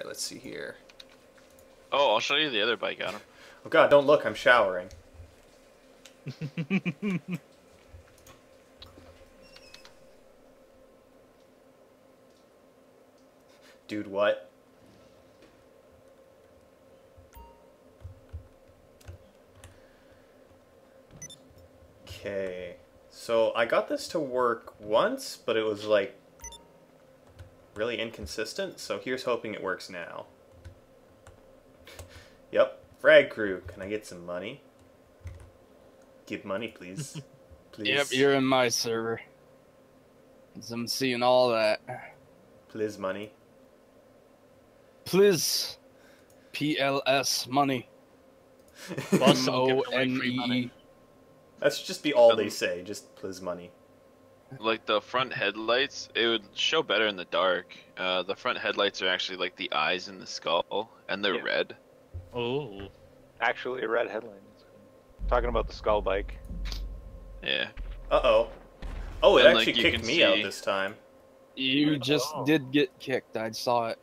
Alright, let's see here. Oh, I'll show you the other bike, Adam. Oh god, don't look, I'm showering. Dude, what? Okay. So I got this to work once, but it was like really inconsistent, so here's hoping it works now. yep, frag crew. Can I get some money? Give money, please. please. Yep, you're in my server. 'Cause I'm seeing all that. Please, money. Please. PLS money. Boss, I'm O giving away N free money. E. That should just be all they Um, say. Just please, money. Like the front headlights, it would show better in the dark. Uh, the front headlights are actually like the eyes in the skull, and they're Yeah. red. Oh, Actually, a red headline. Talking about the skull bike. Yeah. Uh oh. Oh, it And, actually you kicked can me out this time. You just Oh. did get kicked. I saw it.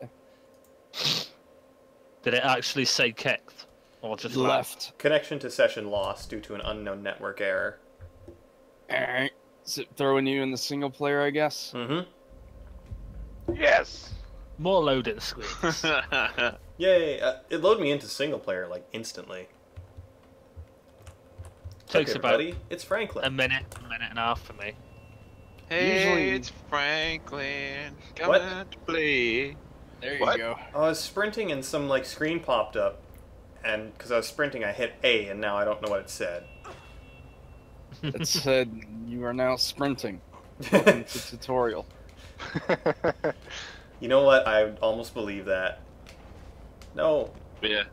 did it actually say kicked or just left? Left. Connection to session lost due to an unknown network error. Alright. Is it throwing you in the single player, I guess? Mm-hmm. Yes. More loading screens. Yay! Uh, it loaded me into single player like instantly. Takes okay, about buddy. It's Franklin. a minute, a minute and a half for me. hey, Usually- it's Franklin What? coming to play. There you What? go. I was sprinting and some like screen popped up, and because I was sprinting, I hit A, and now I don't know what it said. It said you are now sprinting. Welcome to tutorial. you know what? I almost believe that. No. But yeah,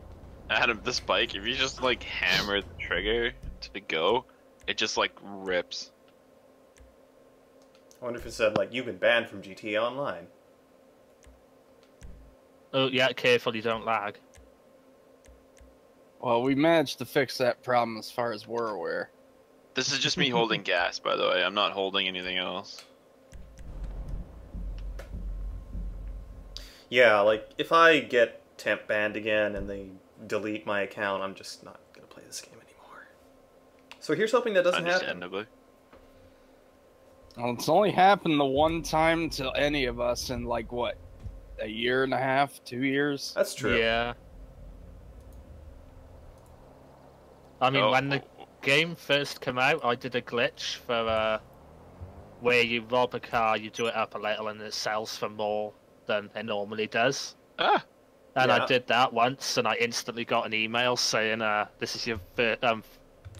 Adam, this bike, if you just like hammer the trigger to go, it just like rips. I wonder if it said like you've been banned from GTA Online. Oh yeah, careful you don't lag. Well, we managed to fix that problem as far as we're aware. This is just me holding gas, by the way. I'm not holding anything else. Yeah, like if I get temp banned again and they delete my account, I'm just not gonna play this game anymore. So here's hoping that doesn't happen. Understandably. Well, it's only happened the one time to any of us in like what, a year and a half, two years. That's true. Yeah. I mean, Oh, when the game first came out, I did a glitch for uh, where you rob a car, you do it up a little, and it sells for more than it normally does. ah, And Yeah. I did that once, and I instantly got an email saying, uh, "This is your fir- um,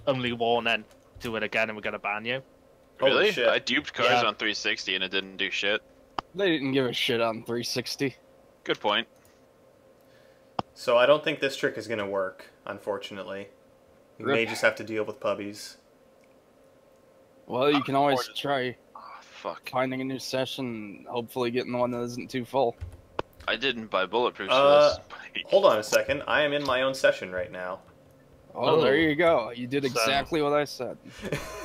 only warning. Do it again, and we're gonna ban you." Holy really? shit. I duped cars Yeah. on 360 and it didn't do shit. They didn't give a shit on 360. Good point. So I don't think this trick is gonna work, unfortunately. We may just have to deal with puppies. Well, you can always try Oh, fuck. finding a new session, hopefully getting one that isn't too full. I didn't buy bulletproof Uh, for this. Hold on a second. I am in my own session right now. Oh, there Oh. you go. You did So- exactly what I said.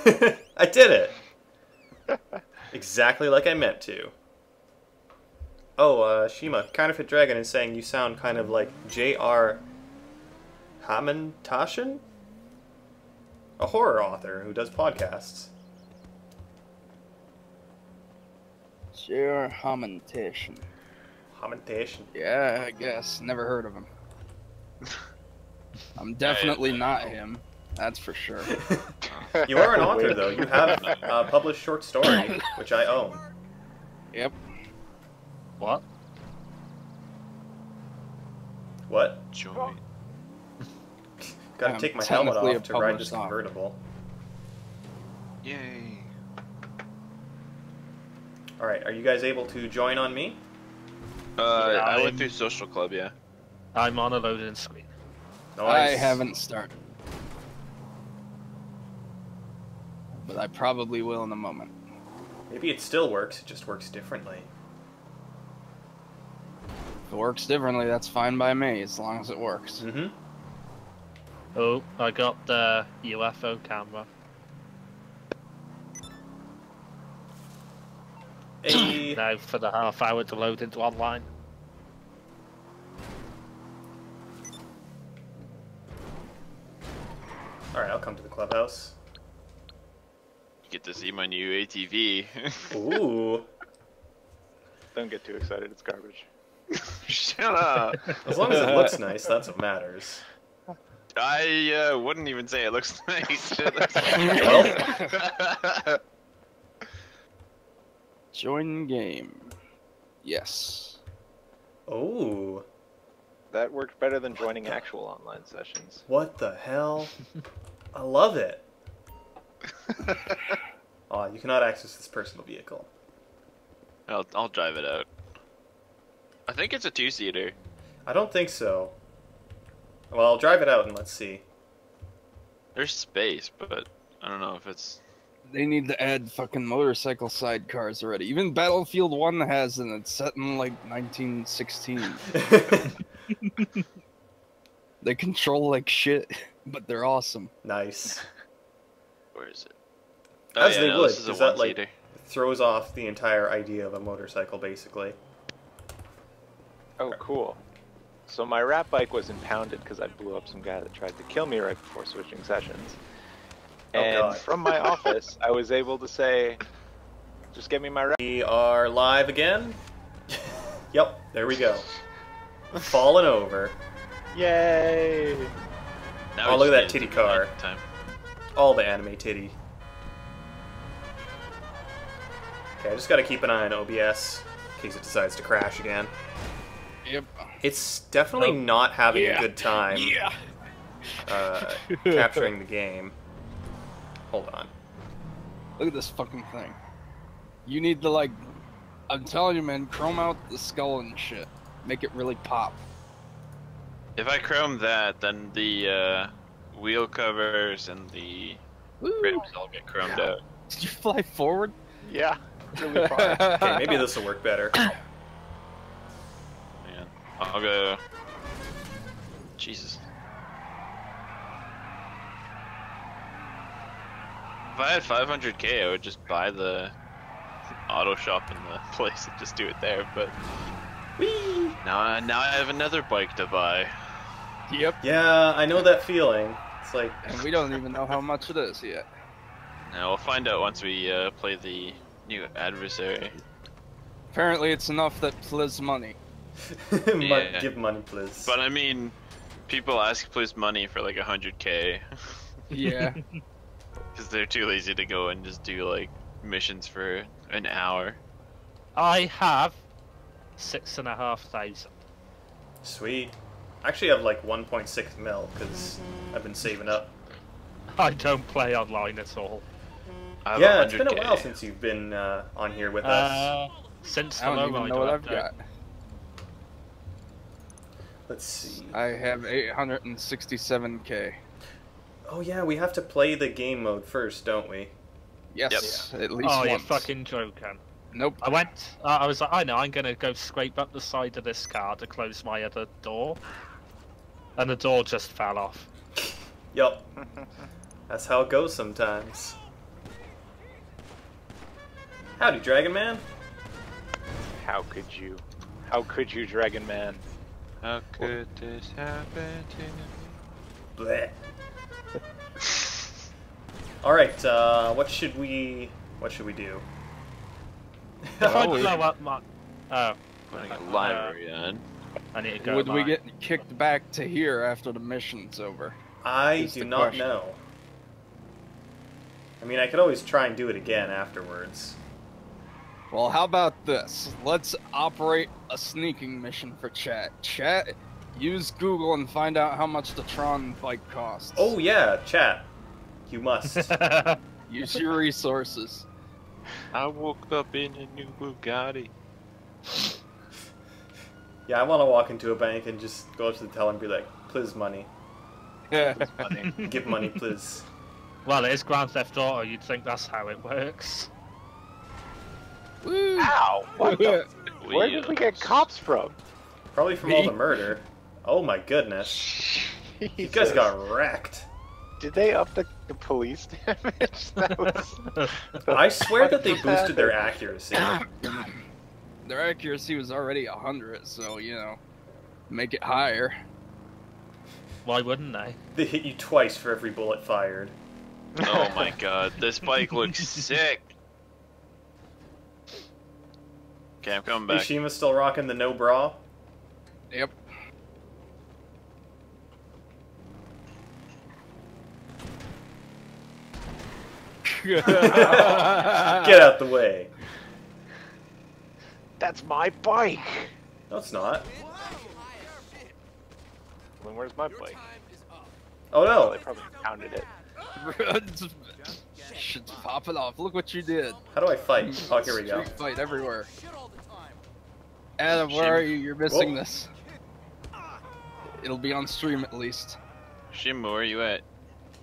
I did it. exactly like I meant to. Oh, uh, Shima, Counterfeit Dragon is saying you sound kind of like J.R. Hamantaschen? A horror author who does podcasts. Sure, Hamantation. Hamantation. Yeah, I guess. Never heard of him. I'm definitely not him. That's for sure. You are an author, though. You have a published short story, which I own. Yep. What? What? Joy. Gotta I'm take my helmet off to ride this author. convertible. Yay. Alright, are you guys able to join on me? Uh, I I'm- went through social club, yeah. I'm on a loading screen. No, I haven't started. But I probably will in a moment. Maybe it still works, it just works differently. If it works differently, that's fine by me, as long as it works. Mm-hmm. Oh, I got the UFO camera. Hey. now for the half hour to load into online. Alright, I'll come to the clubhouse. You get to see my new ATV. Ooh. Don't get too excited, it's garbage. Shut up! As long as it looks nice, that's what matters. I uh, wouldn't even say it looks nice. It looks Well. Join game. Yes. Oh. That worked better than joining actual online sessions. What the hell? I love it. Aw, you cannot access this personal vehicle. I'll, I'll drive it out. I think it's a two-seater. I don't think so. Well, I'll drive it out and let's see. There's space, but I don't know if it's. They need to add fucking motorcycle sidecars already. Even Battlefield 1 has, and it's set in like 1916. They control like shit, but they're awesome. nice. Where is it? Oh, As yeah, they no, would, this is that, like- Throws off the entire idea of a motorcycle, basically. Oh, cool. So my rat bike was impounded because I blew up some guy that tried to kill me right before switching sessions. Oh, And God. from my office, I was able to say, "Just get me my rat." We are live again. yep, there we go. Falling over. Yay! Now Oh, look at that titty car. Time. All the anime titty. Okay, I just gotta keep an eye on OBS in case it decides to crash again. Yep. It's definitely Oh, not having yeah. a good time Yeah. uh, capturing the game. Hold on. Look at this fucking thing. You need to like, I'm telling you, man, chrome out the skull and shit. Make it really pop. If I chrome that, then the uh, wheel covers and the rims all get chromed out. Did you fly forward? Yeah, really far. Okay, maybe this will work better. Man, I'll go. Jesus. If I had 500k, I would just buy the auto shop in the place and just do it there. But Whee! now, I, now I have another bike to buy. Yep. Yeah, I know that feeling. It's like, And we don't even know how much it is yet. Now we'll find out once we uh, play the new adversary. Apparently, it's enough that Pliz money. mon- Yeah. give money, please. But I mean, people ask please money for like 100k Yeah. because they're too lazy to go and just do like missions for an hour. I have six and a half thousand. Sweet. Actually, I actually have like 1.6 mil because I've been saving up. I don't play online at all. I have Yeah, it's been a while since you've been uh, on here with us. Uh, since I don't the even low know what I've got. Let's see. I have 867k. Oh yeah, we have to play the game mode first, don't we? Yes, at least Oh, you're once. fucking joking. Nope. I went. Uh, I was like, I know. I'm gonna go scrape up the side of this car to close my other door, and the door just fell off. Yup. That's how it goes sometimes. Howdy, Dragon Man. How could you? How could you, Dragon Man? How could this happen to me? Bleh. All right. Uh, what should we? What should we do? If I Oh, blow up my, oh, Putting a Uh, library on. I need to go. Would we get kicked back to here after the mission's over? I Is do not question. know. I mean, I could always try and do it again afterwards. Well, how about this? Let's operate a sneaking mission for chat. Chat, use Google and find out how much the Tron bike costs. Oh yeah, chat. You must. Use your resources. I woke up in a new Bugatti. yeah, I want to walk into a bank and just go up to the teller and be like, "Please, money. Money. Give money, please." well, it is Grand Theft Auto. You'd think that's how it works. Woo! Ow! What the? Where did we get cops from? Probably from all the murder. Oh my goodness. You guys got wrecked. Did they up the, the police damage? That was. I swear that they boosted their accuracy. Their accuracy was already 100, so, you know, make it higher. Why wouldn't they? They hit you twice for every bullet fired. Oh my god, this bike looks sick. Okay, I'm coming back. Ishima's still rocking the no bra. Yep. Get out the way. That's my bike. No, it's not. Well, where's my bike? Oh Oh, no. they probably pounded it. Should pop it off. Look what you did. How do I fight? Oh, here we go. Street fight everywhere. Adam, where are you? You're missing Whoa. this. It'll be on stream at least. Shimu, where are you at?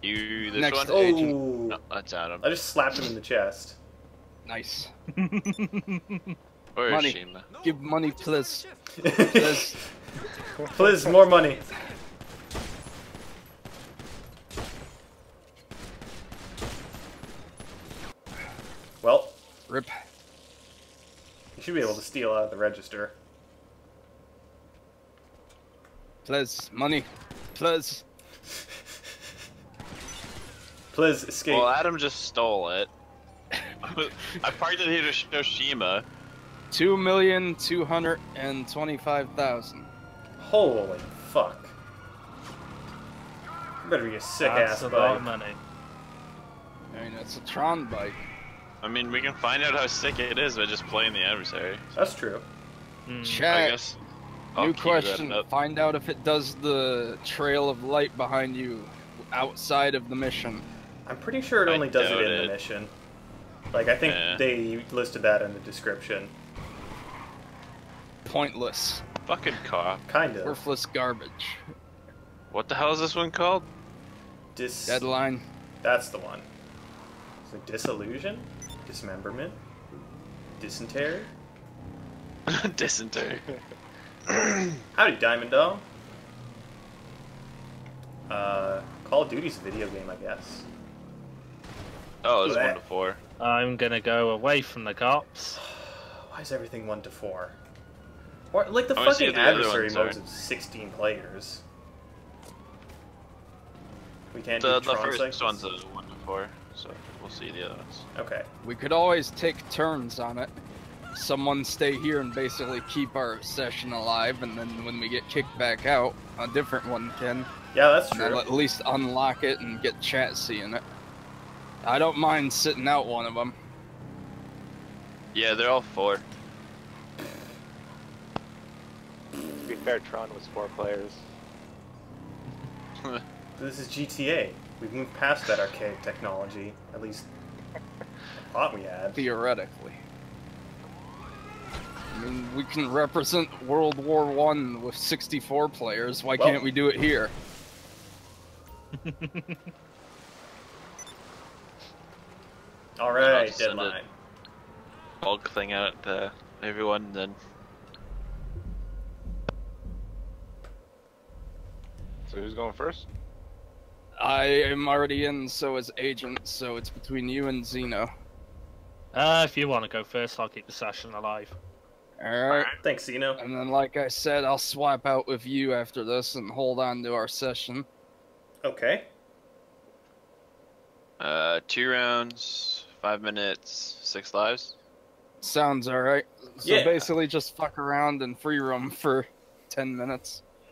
You this Next one? to Agent. Oh. No, that's Adam. I just slapped him in the chest. Nice. Where is Money. Shima? Give money, please. Please. Please, more money. Well, Rip. You should be able to steal out of the register. Please. Money. Please. Please escape. Well, Adam just stole it. I parked it here to show Shima. Two million two hundred and twenty-five thousand. Holy fuck. Better be a sick That's ass a lot bike. of money. I mean, it's a Tron bike. I mean, we can find out how sick it is by just playing the adversary. That's true. Hmm. I Chat. guess. I'll New question. Find out if it does the trail of light behind you outside of the mission. I'm pretty sure it I only does it in it. the mission. Like, I think Yeah. they listed that in the description. Pointless. Fucking cop. Kind of. Worthless garbage. What the hell is this one called? Dis- Deadline. That's the one. So disillusion, dismemberment, dysentery. Dysentery. Howdy, Diamond Dog. Uh, Call of Duty's a video game, I guess. Oh, it's one to four. I'm gonna go away from the cops. Why is everything one to four? Or like the I wanna fucking the adversary modes are. of 16 players. We can't The, do the first cycles? one's a one to four, so we'll see the other ones. Okay. We could always take turns on it. Someone stay here and basically keep our session alive, and then when we get kicked back out, a different one can. Yeah, that's true. I'll at least unlock it and get chat seeing it. I don't mind sitting out one of them. Yeah, they're all four. To be fair, Tron was four players. This is GTA. We've moved past that archaic technology. At least, I thought we had. Theoretically. I mean, we can represent World War One with 64 players. Why Well- can't we do it here? All right, I'll right, just send it. deadline. Bulk thing out to everyone, then So who's going first? I am already in, so is Agent, so it's between you and Xeno. Uh, if you want to go first, I'll keep the session alive. Alright. Thanks, Zeno. And then, like I said, I'll swap out with you after this and hold on to our session. Okay. uh, two rounds, five minutes, six lives. Sounds alright. So Yeah. basically, just fuck around and free roam for 10 minutes. I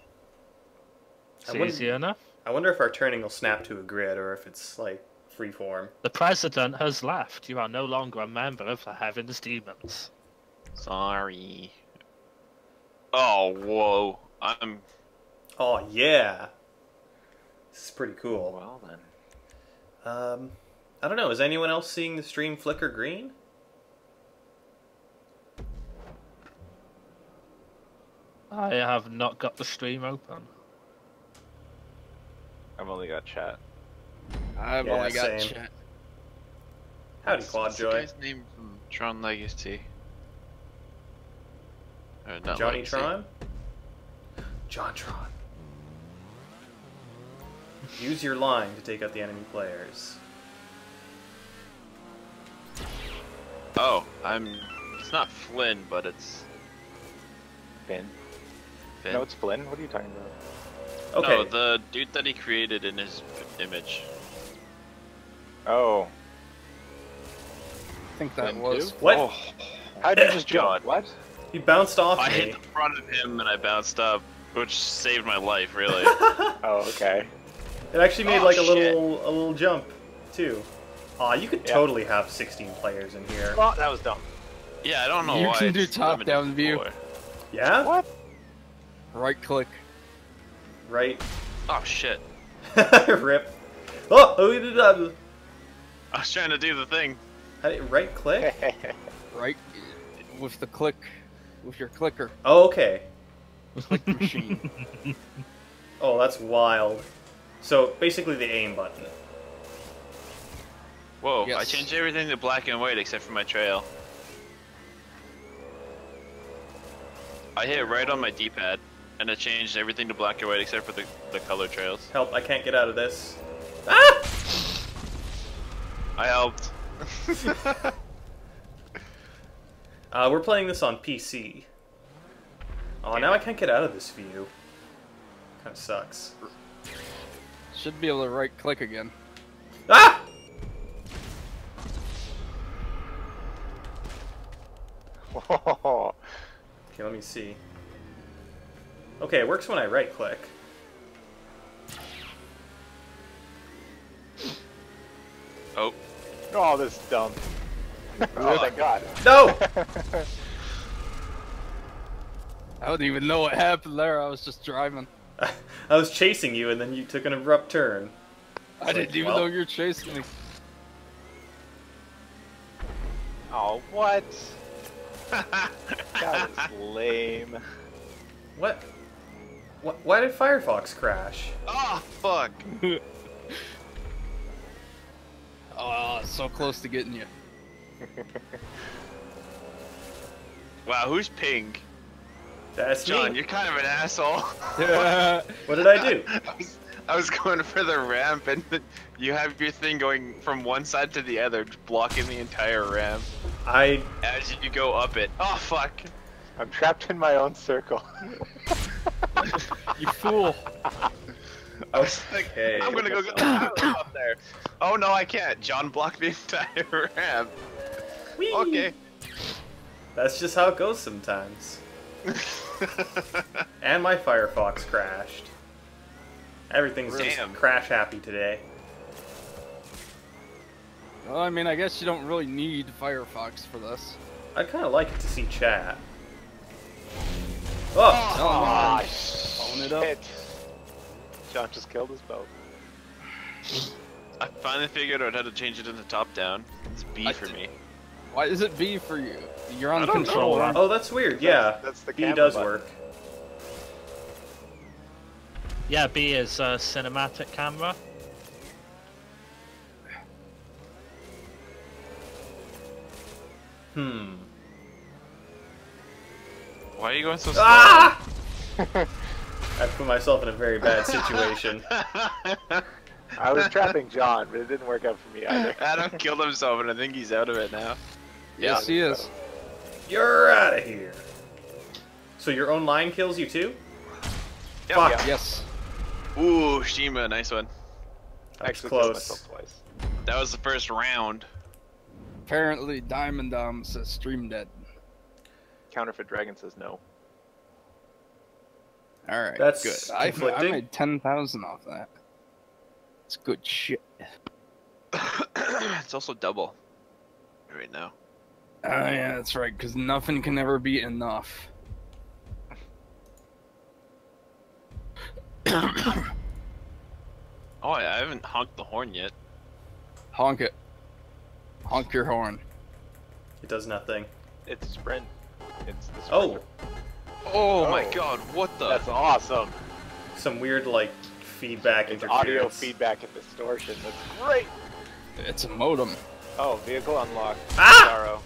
It's wouldn't- easy enough. I wonder if our turning will snap to a grid or if it's like freeform. The president has left. You are no longer a member of the Heaven's Demons. Sorry. Oh, whoa. I'm. Oh yeah. This is pretty cool. Well then. Um, I don't know. Is anyone else seeing the stream flicker green? I have not got the stream open. I've only got chat. I've Yeah, only got same. chat. Howdy, What's- what's the name from Tron Legacy? Or not Johnny Legacy. Tron? John Tron. Use your line to take out the enemy players. Oh, I'm. It's not Flynn, but it's Finn. Finn. No, it's Flynn. What are you talking about? Okay. No, the dude that he created in his image. Oh. I think that Them was. too? What? Oh. How'd you just jump? What? He bounced off I me. hit the front of him and I bounced up, which saved my life, really. Oh, okay. It actually made Oh, like a shit. little a little jump too. Aw, you could Yeah. totally have 16 players in here. Oh, that was dumb. yeah, I don't know You why. can do top-down view. Yeah? What? Right click. Right. Oh shit! Rip. Oh, oh, we did that. I was trying to do the thing. How do you- Right click? Right uh, with the click, with your clicker Oh, okay. click machine. Oh, that's wild. So basically the aim button. Whoa! I changed everything to black and white except for my trail. I hit right on my D-pad, and it changed everything to black and white except for the the color trails. Help! I can't get out of this. Ah! I helped. Uh, we're playing this on PC. Oh, now I can't get out of this view. Kind of sucks. Should be able to right click again. Ah! Oh, Okay, let me see. Okay, it works when I right click. Oh, oh, this is dumb. oh, oh thank God. No! I don't even know what happened there. I was just driving. I was chasing you and then you took an abrupt turn. I didn't even Well. know you're chasing me. Oh, what? that is lame. What? What? Why did Firefox crash? oh fuck! Oh, so close to getting you. Wow, who's pink? That's John, me. you're kind of an asshole. What did I do? I was, I was going for the ramp, and you have your thing going from one side to the other, blocking the entire ramp I as you go up it. Oh fuck! I'm trapped in my own circle. you fool. I was like, Okay. I'm gonna go get up there. Oh no, I can't. John blocked the entire ramp. Whee! Okay. That's just how it goes sometimes. And my Firefox crashed. Everything's Damn. just crash happy today. Well, I mean, I guess you don't really need Firefox for this. I'd kind of like it to see chat. Oh! Ah, Own it up. shit. John just killed his boat. I finally figured out how to change it into top down. It's B I for me. Why is it B for you? You're on I don't know. controller. Oh, that's weird. Yeah, that's the B does button. work. Yeah, B is uh, cinematic camera. Hmm. Why are you going so slow? Ah! I put myself in a very bad situation. I was trapping John, but it didn't work out for me either. Adam killed himself, and I think he's out of it now. Yes, he is. You're out of here. So your own line kills you too? Yep. Fuck. Yeah. Yes. Ooh, Shima, nice one. That's Actually killed close. myself twice. That was the first round. Apparently, Diamond Dom says stream dead. Counterfeit Dragon says no. All right, That's good. I, I conflicting. made ten thousand off that. It's good shit. it's also double right now. Oh yeah, that's right. Because nothing can ever be enough. Oh, I I haven't honked the horn yet. Honk it. Honk your horn. It does nothing. It's sprint. It's the Oh, sprinter. Oh, my Oh. god, what the? That's awesome. some weird like feedback It's audio feedback and distortion. That's great. It's a modem. Oh, vehicle unlocked. Ah! Sorrow.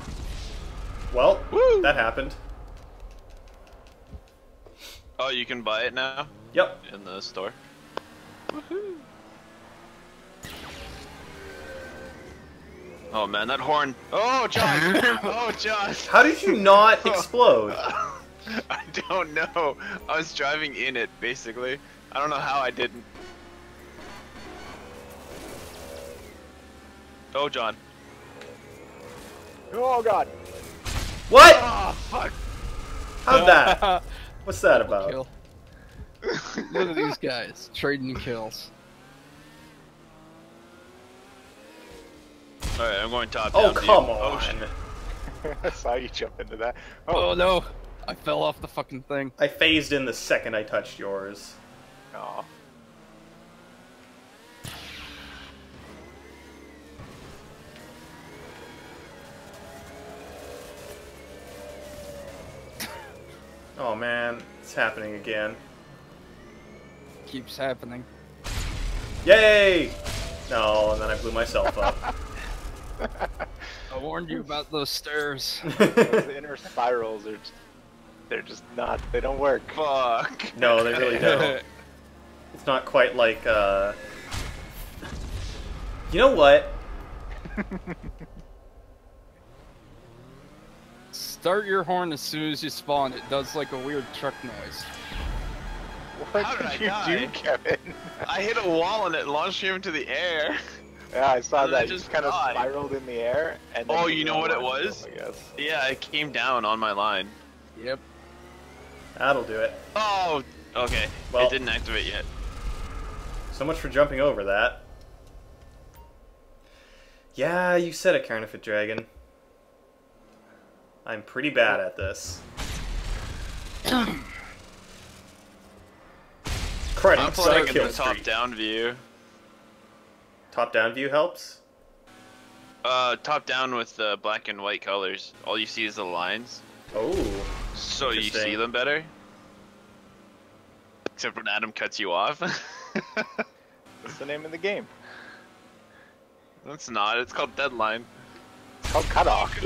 Well, Woo! that happened. Oh, you can buy it now Yep. in the store. Oh man, that horn! Oh, John! oh, John! How did you not explode? I don't know. I was driving in it, basically. I don't know how I didn't. Oh, John. Oh god. What? Oh, fuck. How'd that? What's that about? Kill. Look at these guys trading kills. All right, I'm going top Oh down. view. come Oh, on! shit. I saw you jump into that. Oh Oh, no! I fell off the fucking thing. I phased in the second I touched yours. Aw. Oh man, it's happening again. Keeps happening. Yay! No, and then I blew myself up. I warned you about those stairs. Those inner spirals are just, they're just not, they don't work. Fuck. no, they really don't. It's not quite like, uh... You know what? Start your horn as soon as you spawn. It does like a weird truck noise. What How did I you die? do, Kevin? I hit a wall and it launched me into the air. Yeah, I saw And that. You just just kind of spiraled in the air. And Oh, you know what it launched was? I guess. Yeah, it came down on my line. Yep. That'll do it. Oh, okay. Well- it didn't activate yet. So much for jumping over that. Yeah, you said it, Carnifid Dragon. I'm pretty bad at this. Credit, I'm playing in the top-down view. Top down view helps. Uh, top down with the black and white colors. All you see is the lines. Oh, So you see them better. Except when Adam cuts you off. What's the name of the game? That's not. It's called Deadline. It's called Cutoff.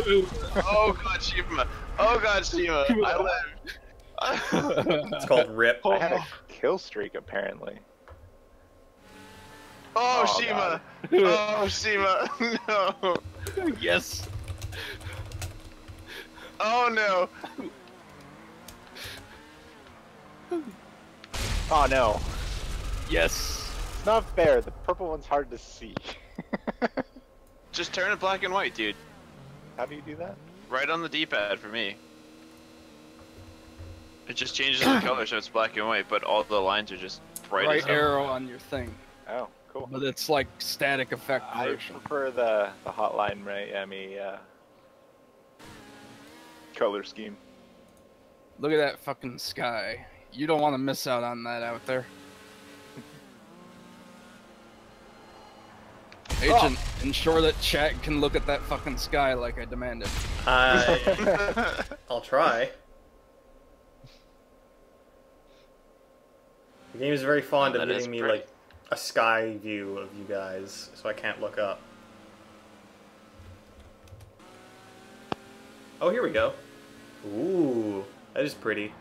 oh god, Shima. Oh god, Shima. I live. it's called Rip. I had a kill streak apparently. Oh, Oh, Shima. Oh, Shima. no. yes. Oh no. Oh no. Yes. It's not fair. The purple one's hard to see. Just turn it black and white, dude. How do you do that? Right on the D-pad for me. It just changes the color so it's black and white, but all the lines are just bright Right as hell. arrow on your thing, Oh, cool. but it's like static effect I version. prefer the the hotline Miami uh, color scheme. Look at that fucking sky. You don't want to miss out on that out there. Agent, ensure that chat can look at that fucking sky like I demanded. I, I'll try. The game is very fond of That is giving me pretty. like a sky view of you guys, so I can't look up. Oh, here we go. Ooh, that is pretty.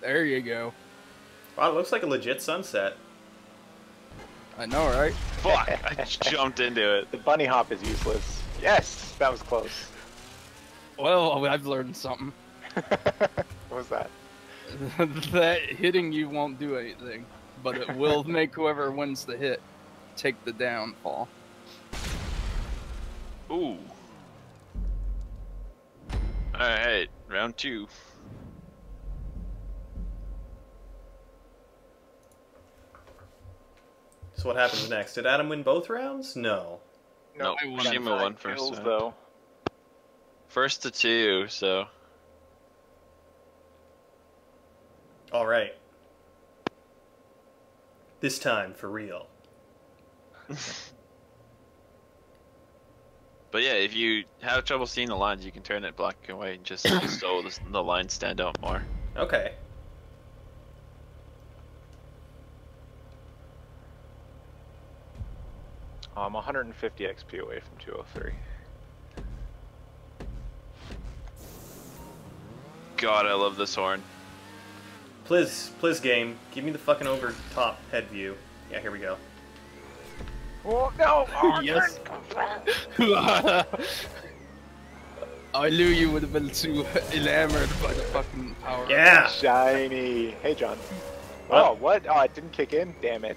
There you go. Wow, it looks like a legit sunset. I know, right? Fuck! I jumped into it. The bunny hop is useless. Yes, that was close. Well, I've learned something. what was that? that hitting you won't do anything, but it will make whoever wins the hit take the downfall. Ooh. Alright, round two. So what happens next? Did Adam win both rounds? No. No, I won. Shima won first. kills, though. First to two, so. All right. This time for real. But yeah, if you have trouble seeing the lines, you can turn it black and white and just so the, the lines stand out more. Okay. Oh, I'm 150 XP away from 203. God, I love this horn. Please, please, game. Give me the fucking over top head view. Yeah, here we go. Oh no! Oh, yes. I knew you would have been too enamored by the fucking power. Yeah. Shiny. Hey, John. Oh, what? Oh, it didn't kick in? Damn it.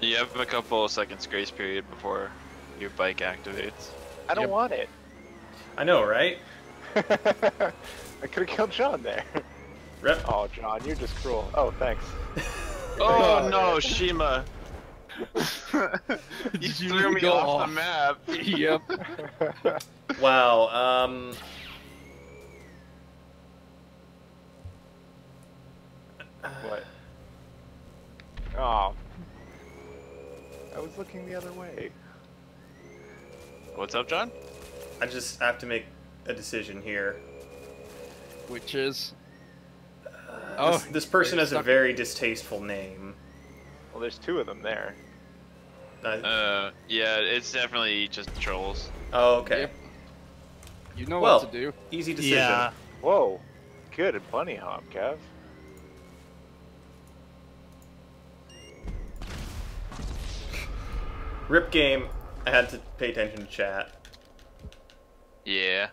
You have a couple of seconds grace period before your bike activates. I don't Yep. want it. I know, right? I could have killed John there. Rip. Oh, John, you're just cruel. Oh, thanks. Oh Oh, no, Shima! you You threw me off, off. the map. yep. Wow. Um. What? Oh. I was looking the other way. What's up, John? I just have to make a decision here. Which is. This, Oh, this person has a very distasteful name. Well, there's two of them there. Uh, Uh, yeah, it's definitely just trolls. oh, okay. Yep. You know Well. what to do. Easy decision. Yeah. Whoa. Good at bunny hop, Kev. Rip game. I had to pay attention to chat. Yeah.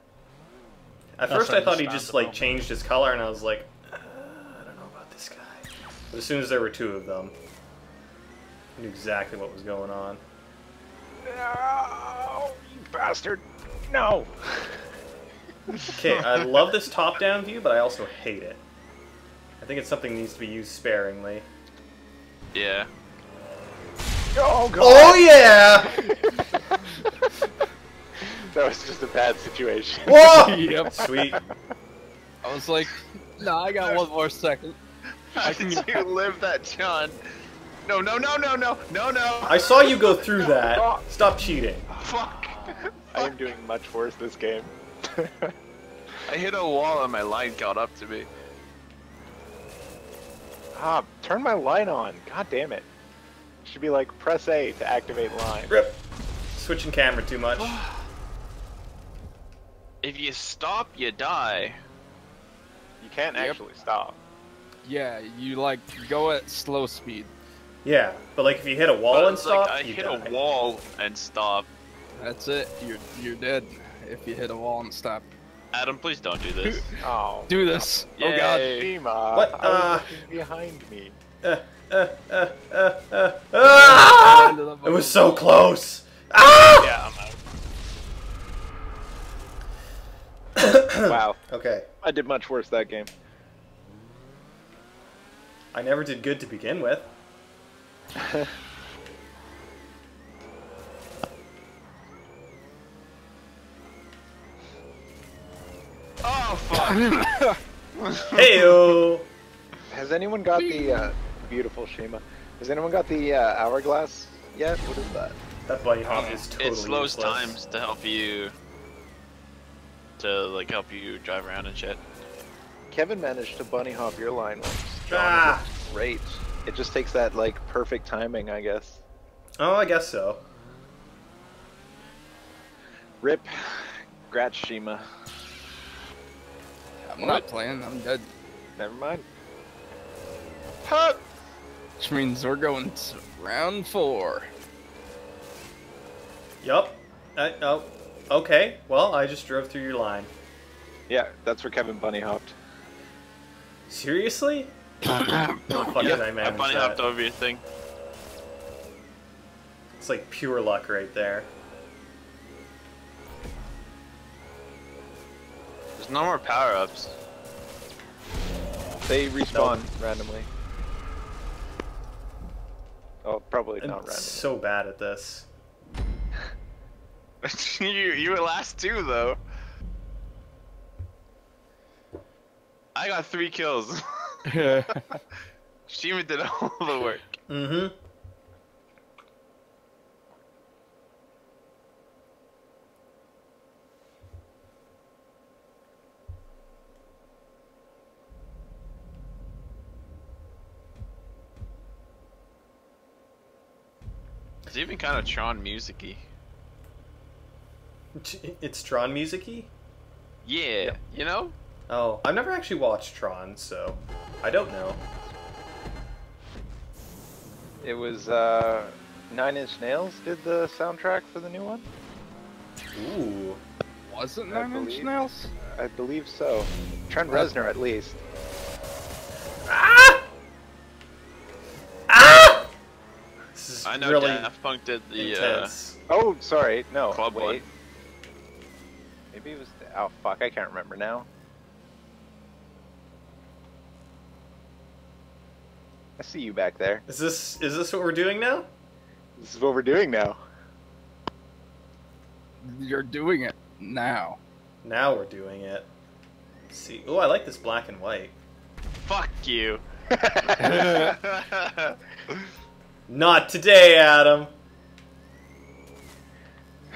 At That's first, I thought he just like changed his color, and I was like, uh, I don't know about this guy. But as soon as there were two of them, I knew exactly what was going on. No, you bastard. No. Okay, I love this top-down view, but I also hate it. I think it's something that needs to be used sparingly. Yeah. Oh, God. Oh yeah! That was just a bad situation. Whoa! Yep. Sweet. I was like, no, I got one more second. How did you live that, John? No, no, no, no, no, no, no. I saw you go through that. Stop cheating. Fuck. I am doing much worse this game. I hit a wall and my line caught up to me. ah, turn my line on. God damn it. Should be like press A to activate line. Rip. Switching camera too much. If you stop, you die. You can't Yep. actually stop. Yeah, you like go at slow speed. Yeah, but like if you hit a wall But and it's like, stop, I you hit die. a wall and stop. That's it. You're you're dead if you hit a wall and stop. Adam, please don't do this. Oh. Do this. Oh god. Yay. Shima, What? I was Uh, behind me. Uh, uh, uh, uh, uh, ah! It was so close. Ah! Yeah, wow. Okay, I did much worse that game. I never did good to begin with. Oh fuck! Heyo. Has anyone got the uh, beautiful Shima? Has anyone got the uh, hourglass yet? What is that? That bunny hop is totally it slows useless. times to help you to like help you drive around and shit. Kevin managed to bunny hop your line once. John, Ah. great. It just takes that like perfect timing, I guess. Oh, I guess so. Rip, Gratch Shima. I'm not playing. I'm dead. Never mind. Which means we're going to round four. Yup. Uh, oh, okay. Well, I just drove through your line. Yeah, that's where Kevin bunny hopped. Seriously? How fucking yeah, I I bunny that? hopped over your thing. It's like pure luck right there. There's no more power ups. They respawn randomly. Oh, probably not I'm not randomly. so bad at this. you you were last two though. I got three kills. Shima did all the work. Mm-hmm. It's even kind of Tron musicy. It's Tron musicy. Yeah, you know. Oh, I've never actually watched Tron, so I don't know. It was uh, Nine Inch Nails did the soundtrack for the new one. Ooh. Was it Nine Inch Nails? I believe so. Trent Reznor, at least. Ah! Ah! This is I know really Daft Punk did the. Uh, intense. Uh, oh, sorry. No. Club wait. One. Maybe it was. the, Oh fuck! I can't remember now. I see you back there. Is this is this what we're doing now? This is what we're doing now. You're doing it now. Now we're doing it. Let's see. Oh, I like this black and white. fuck you. Not today, Adam.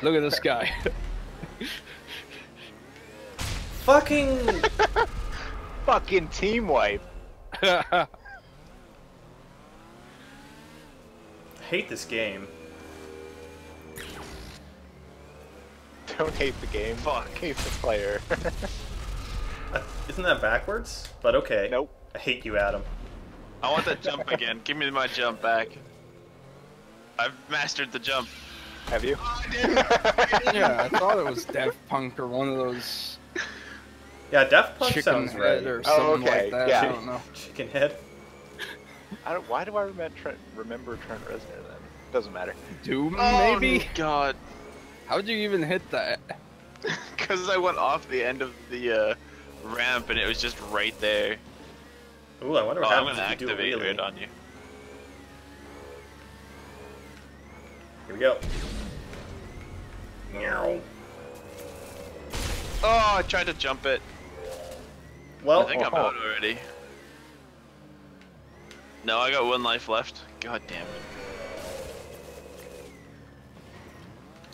Look at this guy. Fucking. Fucking team wipe. hate this game. Don't hate the game. Fuck. Hate the player. Uh, Isn't that backwards? But okay. nope. I hate you, Adam. I want that jump again. Give me my jump back. I've mastered the jump. Have you? yeah, I thought it was Daft Punk or one of those Yeah, Daft Punk chicken sounds head right. or Oh, something okay, like that. yeah. I don't know. Chicken head. I don't, why do I remember Trent, remember Trent Reznor then? Doesn't matter. Doom, Oh, maybe? God. How'd you even hit that? Because I went off the end of the uh, ramp and it was just right there. Ooh, I wonder Oh, what I'm happens gonna if you do a activate wheelie. it on you. Here we go. Meow. Oh, I tried to jump it. Well, I think I'm out already. No, I got one life left. God damn it.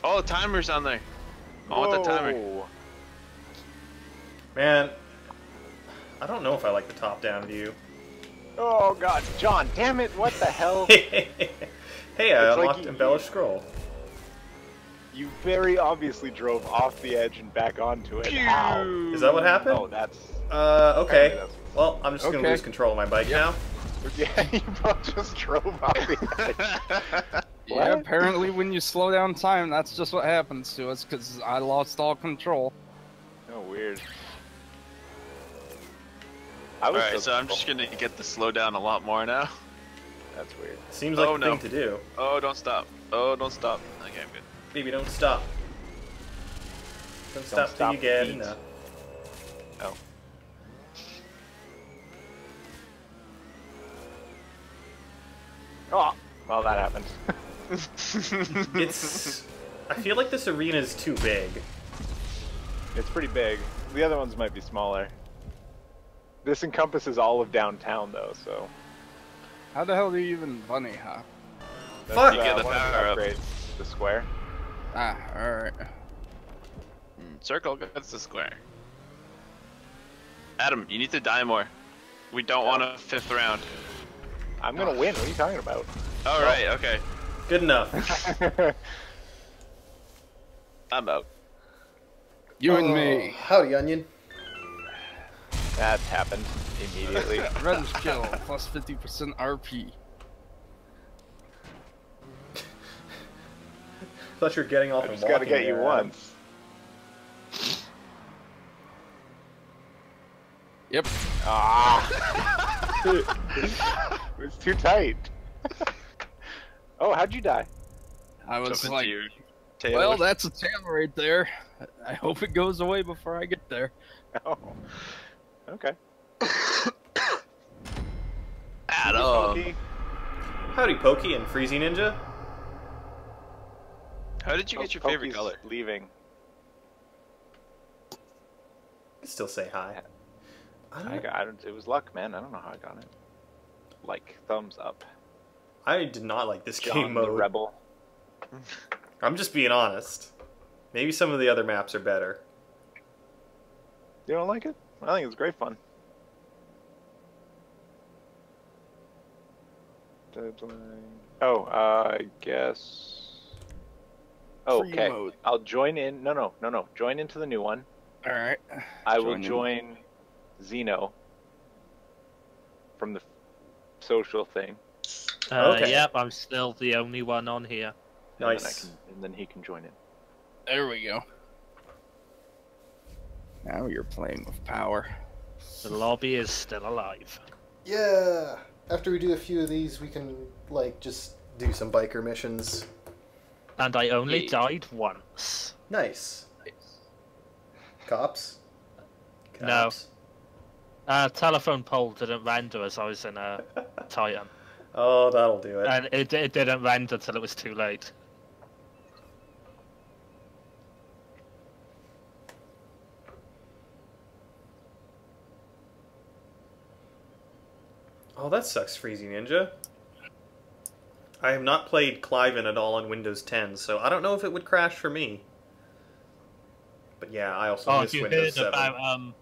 Oh, the timer's on there. I want the timer. Man, I don't know if I like the top-down view. Oh god, John, damn it, what the hell? hey, I It's like unlocked you- embellish scroll. you very obviously drove off the edge and back onto it. How? Is that what happened? Oh, that's... Uh, okay. Well, I'm just gonna Okay. lose control of my bike Yep. now. Yeah, you both just drove off the edge. Yeah, apparently when you slow down time, that's just what happens to us, because I lost all control. Oh, weird. Alright, so I'm just gonna get the slow down a lot more now. That's weird. Seems like Oh, the no. thing to do. Oh, don't stop. Oh, don't stop. Okay, I'm good. Baby, don't stop. Don't stop till you get beat. enough. Oh, well, that happened. It's. I feel like this arena is too big. It's pretty big. The other ones might be smaller. This encompasses all of downtown, though, so. How the hell do you even bunny hop? That's, Fuck! You get the one of power up. The square. Ah, alright. Mm, Circle gets the square. Adam, you need to die more. We don't want a fifth round. I'm gonna win. What are you talking about? All right, okay. Good enough. I'm out. You and Oh, me. Howdy, onion. That's happened immediately. Revenge kill, plus 50% RP. Thought you were getting off I and just gotta get you there, Adam. once. Yep. Ah! it was too tight. oh, how'd you die? I was Jump into like, tail. well, that's a tail right there. I hope it goes away before I get there. Oh. Okay. Adam. Pokey. Howdy, Pokey and Freezy Ninja. How did you get your favorite Pokey's color? Leaving. Still say hi. I, I don't, got. I don't, it was luck, man. I don't know how I got it. Like thumbs up. I did not like this John game the mode. rebel. I'm just being honest. Maybe some of the other maps are better. You don't like it? I think it's great fun. Deadline. Oh, uh, I guess. Oh, okay. mode. I'll join in. No, no, no, no. Join into the new one. Alright. I will Join in. Join Xeno from the social thing. Uh, Okay. Yep, I'm still the only one on here. and then Nice. can- and then he can join in. There we go. Now you're playing with power. The lobby is still alive. Yeah. After we do a few of these, we can like just do some biker missions. And I only Ye- died once. Nice. Cops? No. Uh, telephone pole didn't render as I was in a Titan. Oh, that'll do it. And it, it didn't render till it was too late. Oh, that sucks, Freezy Ninja. I have not played Cliven at all on Windows 10, so I don't know if it would crash for me. But yeah, I also Oh, miss Windows heard 7. about um,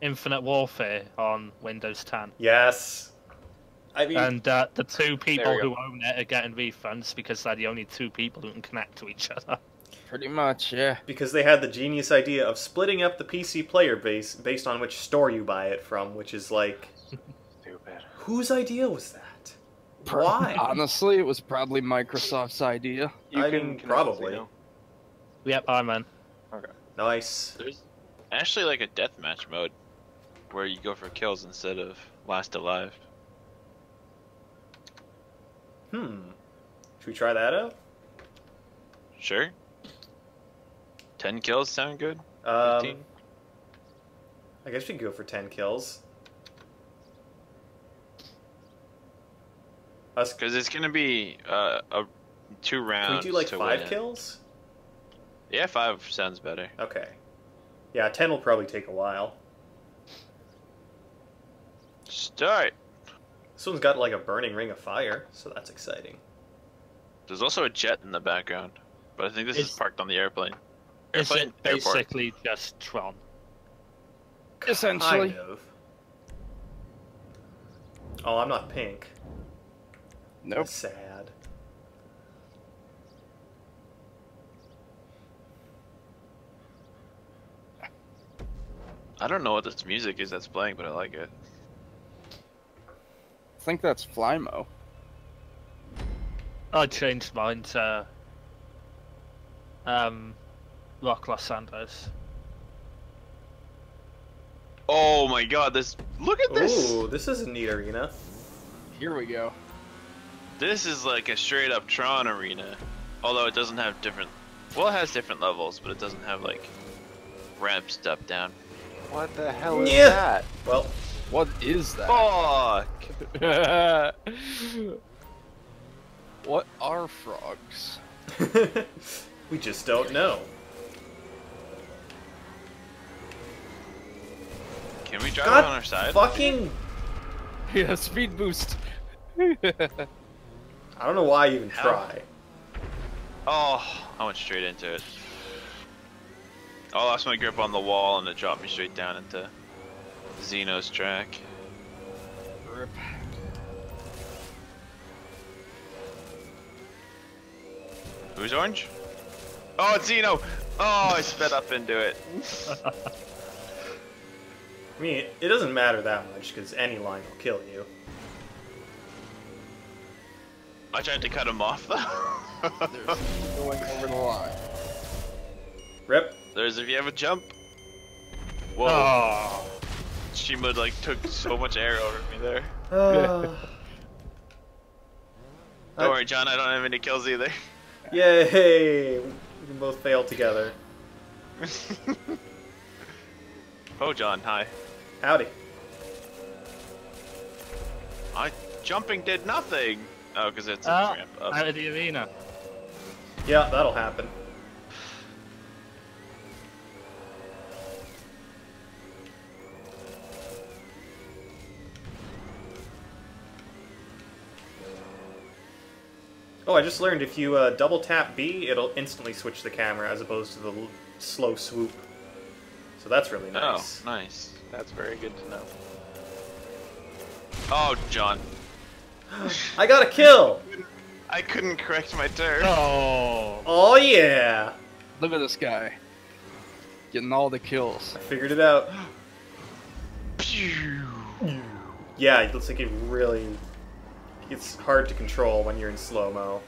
Infinite Warfare on Windows 10. Yes. I mean, And uh, the two people we go. who own it are getting refunds because they're the only two people who can connect to each other. Pretty much, yeah. because they had the genius idea of splitting up the PC player base based on which store you buy it from, which is like, Stupid. whose idea was that? Why? Honestly, it was probably Microsoft's idea. You I can mean, connect probably. Xeno. Yep, I'm in. Nice. There's actually like a deathmatch mode where you go for kills instead of last alive. Hmm. Should we try that out? Sure. Ten kills sound good. Um, 15? I guess we could go for 10 kills. Us, Because it's gonna be uh, a two we rounds. do like 5 win. kills? Yeah, five sounds better. Okay. Yeah, 10 will probably take a while. Start. This one's got like a burning ring of fire, so that's exciting. There's also a jet in the background, but I think this is Is- parked on the airplane. Is Airplane, it airport. basically just Tron? Essentially. Kind of. Oh, I'm not pink. Nope. That's sad. I don't know what this music is that's playing, but I like it. I think that's FlyLo. I changed mine to um, Rock Los Santos. Oh my god, this look at this. Ooh, this is a neat arena. Here we go. This is like a straight up Tron arena. Although it doesn't have different well it has different levels, but it doesn't have like ramp step down. What the hell is Yeah. that? Well, What is that? Fuck! what are frogs? we just don't know. Can we drive God on our side? fucking... Yeah, speed boost. I don't know why you even How? try. Oh, I went straight into it. I lost my grip on the wall and it dropped me straight down into Xeno's track. Rip. Who's orange? Oh, it's Xeno! Oh, I sped up into it. I mean, it, it doesn't matter that much, because any line will kill you. I tried to cut him off though. There's going over the line. Rip. There's if you have a jump. Whoa. Oh, Shima like took so much air over me there. Uh, Don't Uh, worry, John, I don't have any kills either. yay! We can both fail together. oh, John, hi. Howdy. I jumping did nothing. Oh, because it's a Ah, ramp up. out of the arena. Yeah, that'll happen. Oh, I just learned if you uh, double tap B, it'll instantly switch the camera as opposed to the l- slow swoop. So that's really nice. Oh, nice. That's very good to know. Oh, John. I got a kill! I couldn't correct my turn. Oh, Oh yeah! Look at this guy. Getting all the kills. I figured it out. Pew. Yeah, it looks like it really. It's hard to control when you're in slow mo.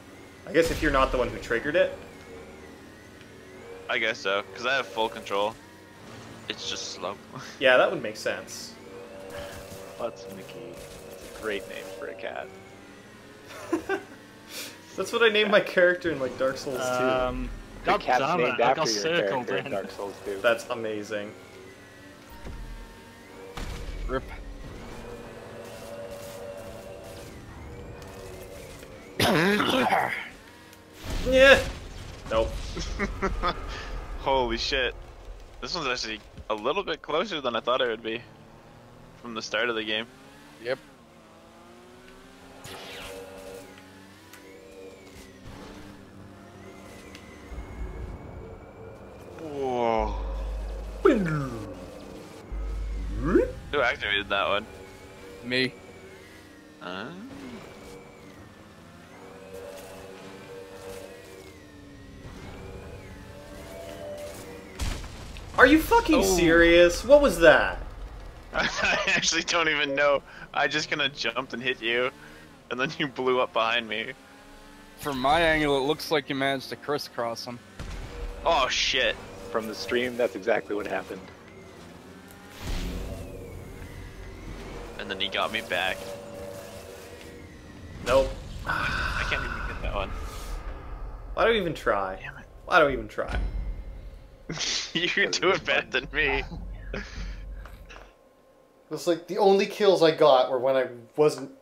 I guess if you're not the one who triggered it. I guess so, because I have full control. It's just slow. Yeah, that would make sense. Butts Mickey. That's a great name for a cat. That's what I named my character in like Dark Souls 2. Um, The cat's damn named it, after your character in in. Dark Souls 2. That's amazing. Rip. Yeah. Nope. Holy shit. This one's actually a little bit closer than I thought it would be. From the start of the game. Yep. Whoa. Who activated that one? Me. Uh, Are you fucking Oh. serious? What was that? I actually don't even know. I just kind of jumped and hit you, and then you blew up behind me. From my angle, it looks like you managed to crisscross him. Oh shit. From the stream, that's exactly what happened. And then he got me back. Nope. I can't even get that one. Why do we even try? Damn it. Why do we even try? you can do it better than me. It's like the only kills I got were when I wasn't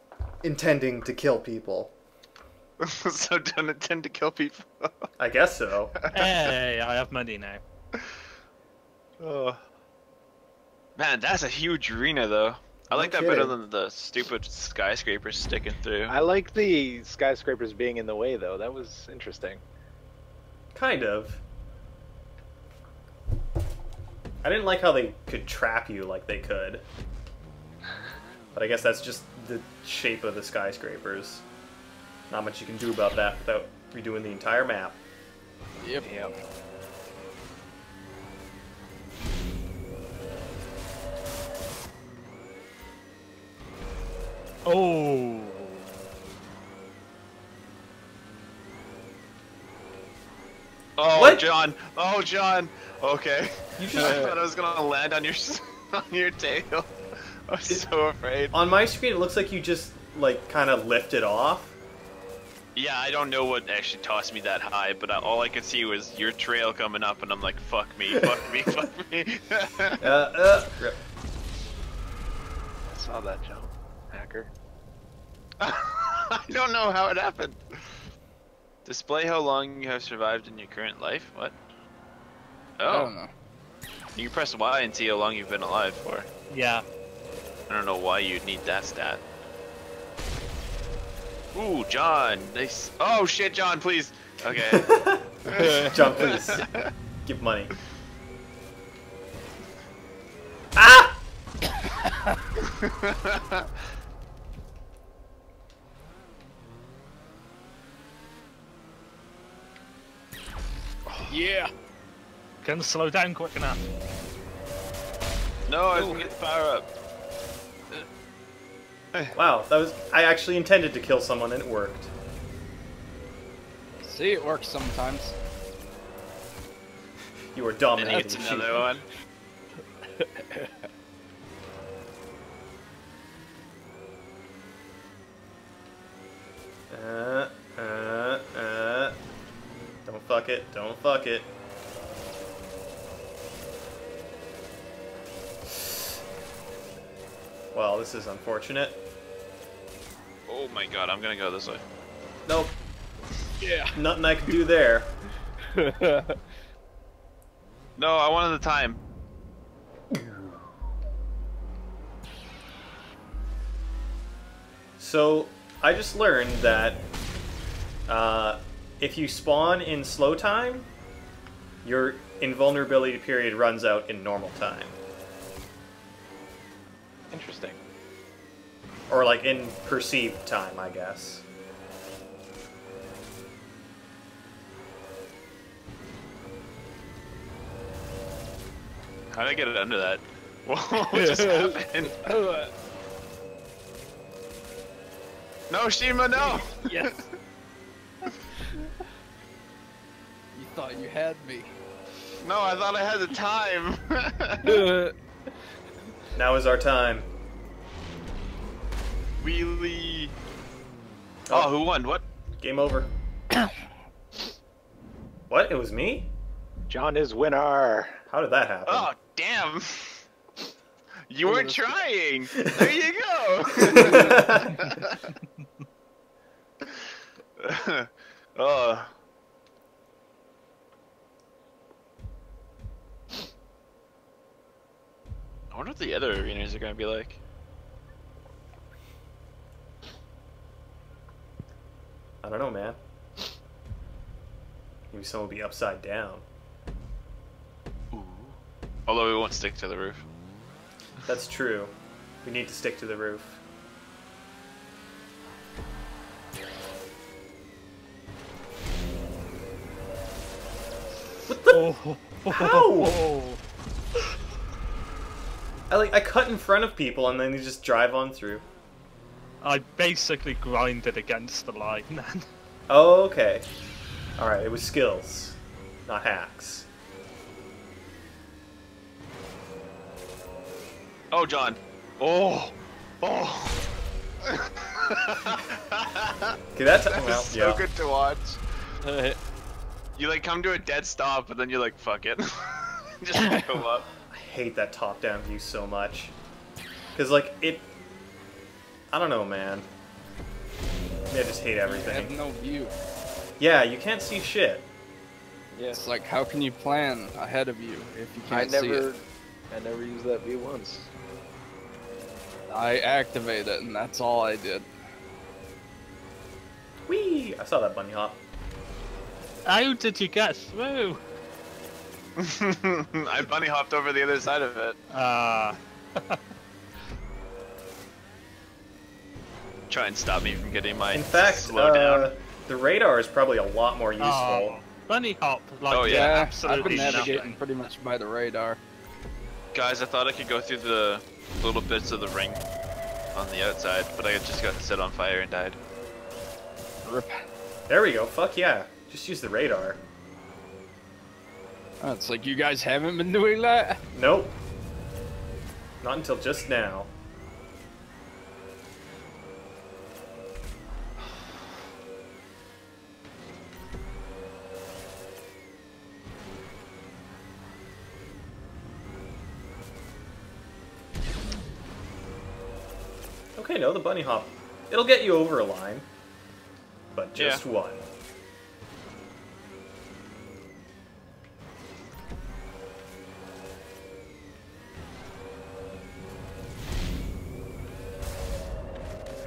intending to kill people. so don't intend to kill people. I guess so. Hey, I have money now. oh. Man, that's a huge arena though. I No like that better than the stupid skyscrapers sticking through. I like the skyscrapers being in the way, though. That was interesting. Kind of. I didn't like how they could trap you like they could. But I guess that's just the shape of the skyscrapers. Not much you can do about that without redoing the entire map. Yep. Yep. Oh. Oh, What? John! Oh, John! Okay. You I thought I was gonna land on your on your tail. I was so afraid. on my screen it looks like you just like kind of lifted off. Yeah, I don't know what actually tossed me that high, but I, all I could see was your trail coming up, and I'm like, "Fuck me, fuck me, fuck me." Uh, uh, rip. I saw that jump. Hacker. I don't know how it happened. Display how long you have survived in your current life. What? I Oh, don't know. you can press Y and see how long you've been alive for. Yeah. I don't know why you'd need that stat. Ooh, John. Nice. Oh shit, John, please. Okay. John, please give money. Ah! Yeah. Couldn't slow down quick enough. no, I didn't get the power up. Wow, that was. I actually intended to kill someone and it worked. See, it works sometimes. You were And dominating. it's Shoot. another one. Uh, uh, uh. Don't fuck it. Don't fuck it. Well, this is unfortunate. Oh my god, I'm gonna go this way. Nope. Yeah. Nothing I can do there. No, I wanted the time. So, I just learned that uh, if you spawn in slow time, your invulnerability period runs out in normal time. Interesting. Or, like, in perceived time, I guess. How did I get it under that? what just happened? No, Shima, no! Yes. You thought you had me. No, I thought I had the time. Now is our time. Wheelie. Oh, oh who won? What? Game over. What? It was me? John is winner. How did that happen? Oh, damn. You weren't trying. There you go. oh. I wonder what the other arenas are gonna be like. I don't know, man. Maybe someone will be upside down. Although we won't stick to the roof. That's true. We need to stick to the roof. What the? Oh. Ow! I like I cut in front of people and then they just drive on through. I basically grinded against the line then. Oh, okay. All right, it was skills, not hacks. Oh, John. Oh. Oh. Okay, that's that well, so yeah. good to watch. You like come to a dead stop, but then you're like, fuck it. Just go up. I hate that top-down view so much. Cause like it, I don't know, man. I just hate I have everything. no view. Yeah, you can't see shit. Yes. It's like, how can you plan ahead of you if you can't see never, it? I never used that view once. I activate it, and that's all I did. Whee! I saw that bunny hop. How did you get through? I bunny hopped over the other side of it. Ah. Try and stop me from getting my In fact, slow uh, the radar is probably a lot more useful. oh. Bunny hop, like Oh, did yeah. I've been absolutely navigating nothing. pretty much by the radar. Guys, I thought I could go through the little bits of the ring on the outside, but I just got set on fire and died. Rip. There we go. Fuck yeah. Just use the radar. Oh, it's like you guys haven't been doing that. Nope. Not until just now. Okay, no, the bunny hop. It'll get you over a line. But just Yeah. one.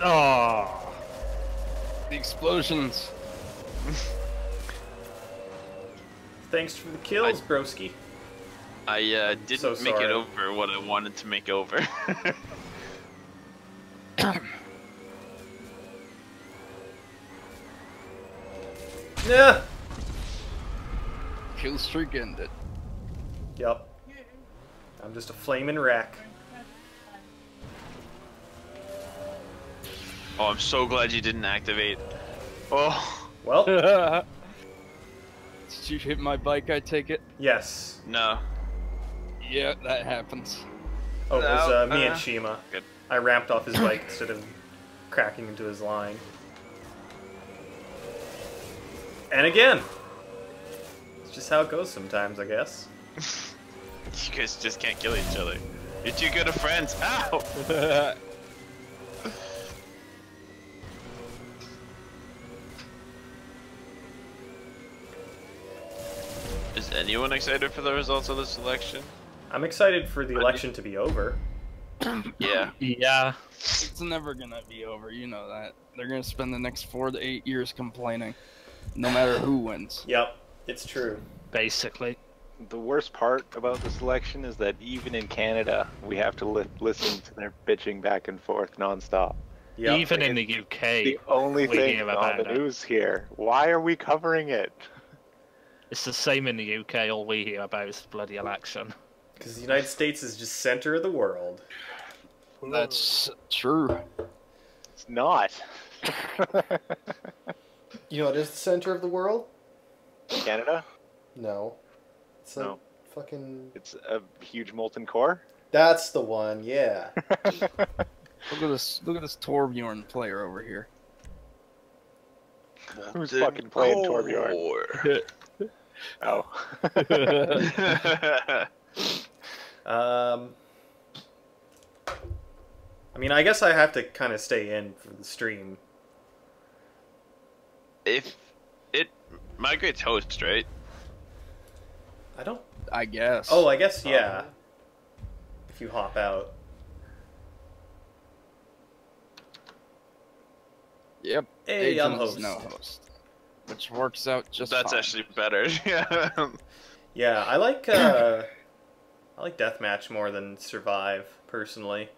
Oh. The explosions. Thanks for the kills, broski. I uh, didn't So make it over what I wanted to make over. Yeah. Kill streak ended. Yep. I'm just a flaming wreck. Oh, I'm so glad you didn't activate. Oh, Well, Did you hit my bike? I take it. yes. no. Yeah, that happens. Oh, it was No, uh, me uh, and Shima. good. I ramped off his bike instead of cracking into his line. And again. It's just how it goes sometimes, I guess. You guys just can't kill each other. You're too good of friends. Ow! Is anyone excited for the results of this election? I'm excited for the election to be over. Yeah. Yeah. it's never gonna be over. You know that. They're gonna spend the next four to eight years complaining, no matter who wins. Yep, it's true. Basically. The worst part about this election is that even in Canada, we have to li- listen to their bitching back and forth nonstop. Yep. Even in the UK. The only thing on about the news here. Why are we covering it? It's the same in the UK. All we hear about is the bloody election. Because the United States is just center of the world. That's true. It's not. You know, what is the center of the world? Canada? No. It's like No. fucking. It's a huge molten core. That's the one, yeah. Look at this. Look at this Torbjorn player over here. Who's fucking playing Torbjorn? Oh. Um, I mean, I guess I have to kind of stay in for the stream. if it migrates host, right? I don't. I guess. Oh, I guess yeah. If you hop out. Yep. Hey, I'm host. no host, which works out just That's fine. actually better. Yeah. Yeah, I like uh, I like deathmatch more than survive personally.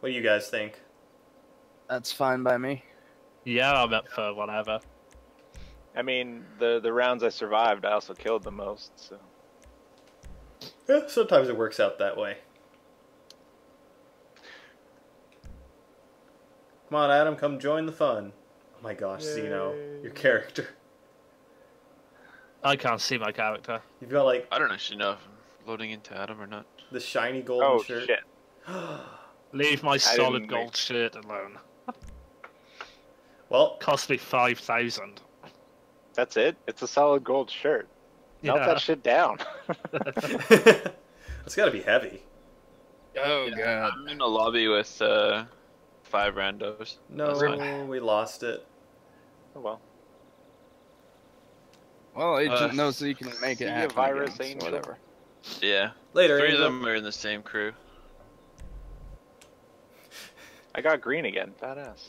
What do you guys think? That's fine by me. Yeah, I'm up for whatever. I mean, the the rounds I survived, I also killed the most. So Yeah, sometimes it works out that way. Come on, Adam, come join the fun. Oh my gosh, Xeno, your character. I can't see my character. You've got like I don't actually know if I'm loading into Adam or not. the shiny golden oh shirt. shit! Leave my didn't solid make- gold shirt alone. well, Cost me five thousand. That's it. It's a solid gold shirt. Melt Yeah. that shit down. it's got to be heavy. Oh god. I'm in a lobby with uh, five randos. No, we lost it. oh well. Well, agent Uh, knows that he can make it happen. virus again, so angel. whatever. Yeah. Later, Three of them are in the same crew. I got green again. Badass.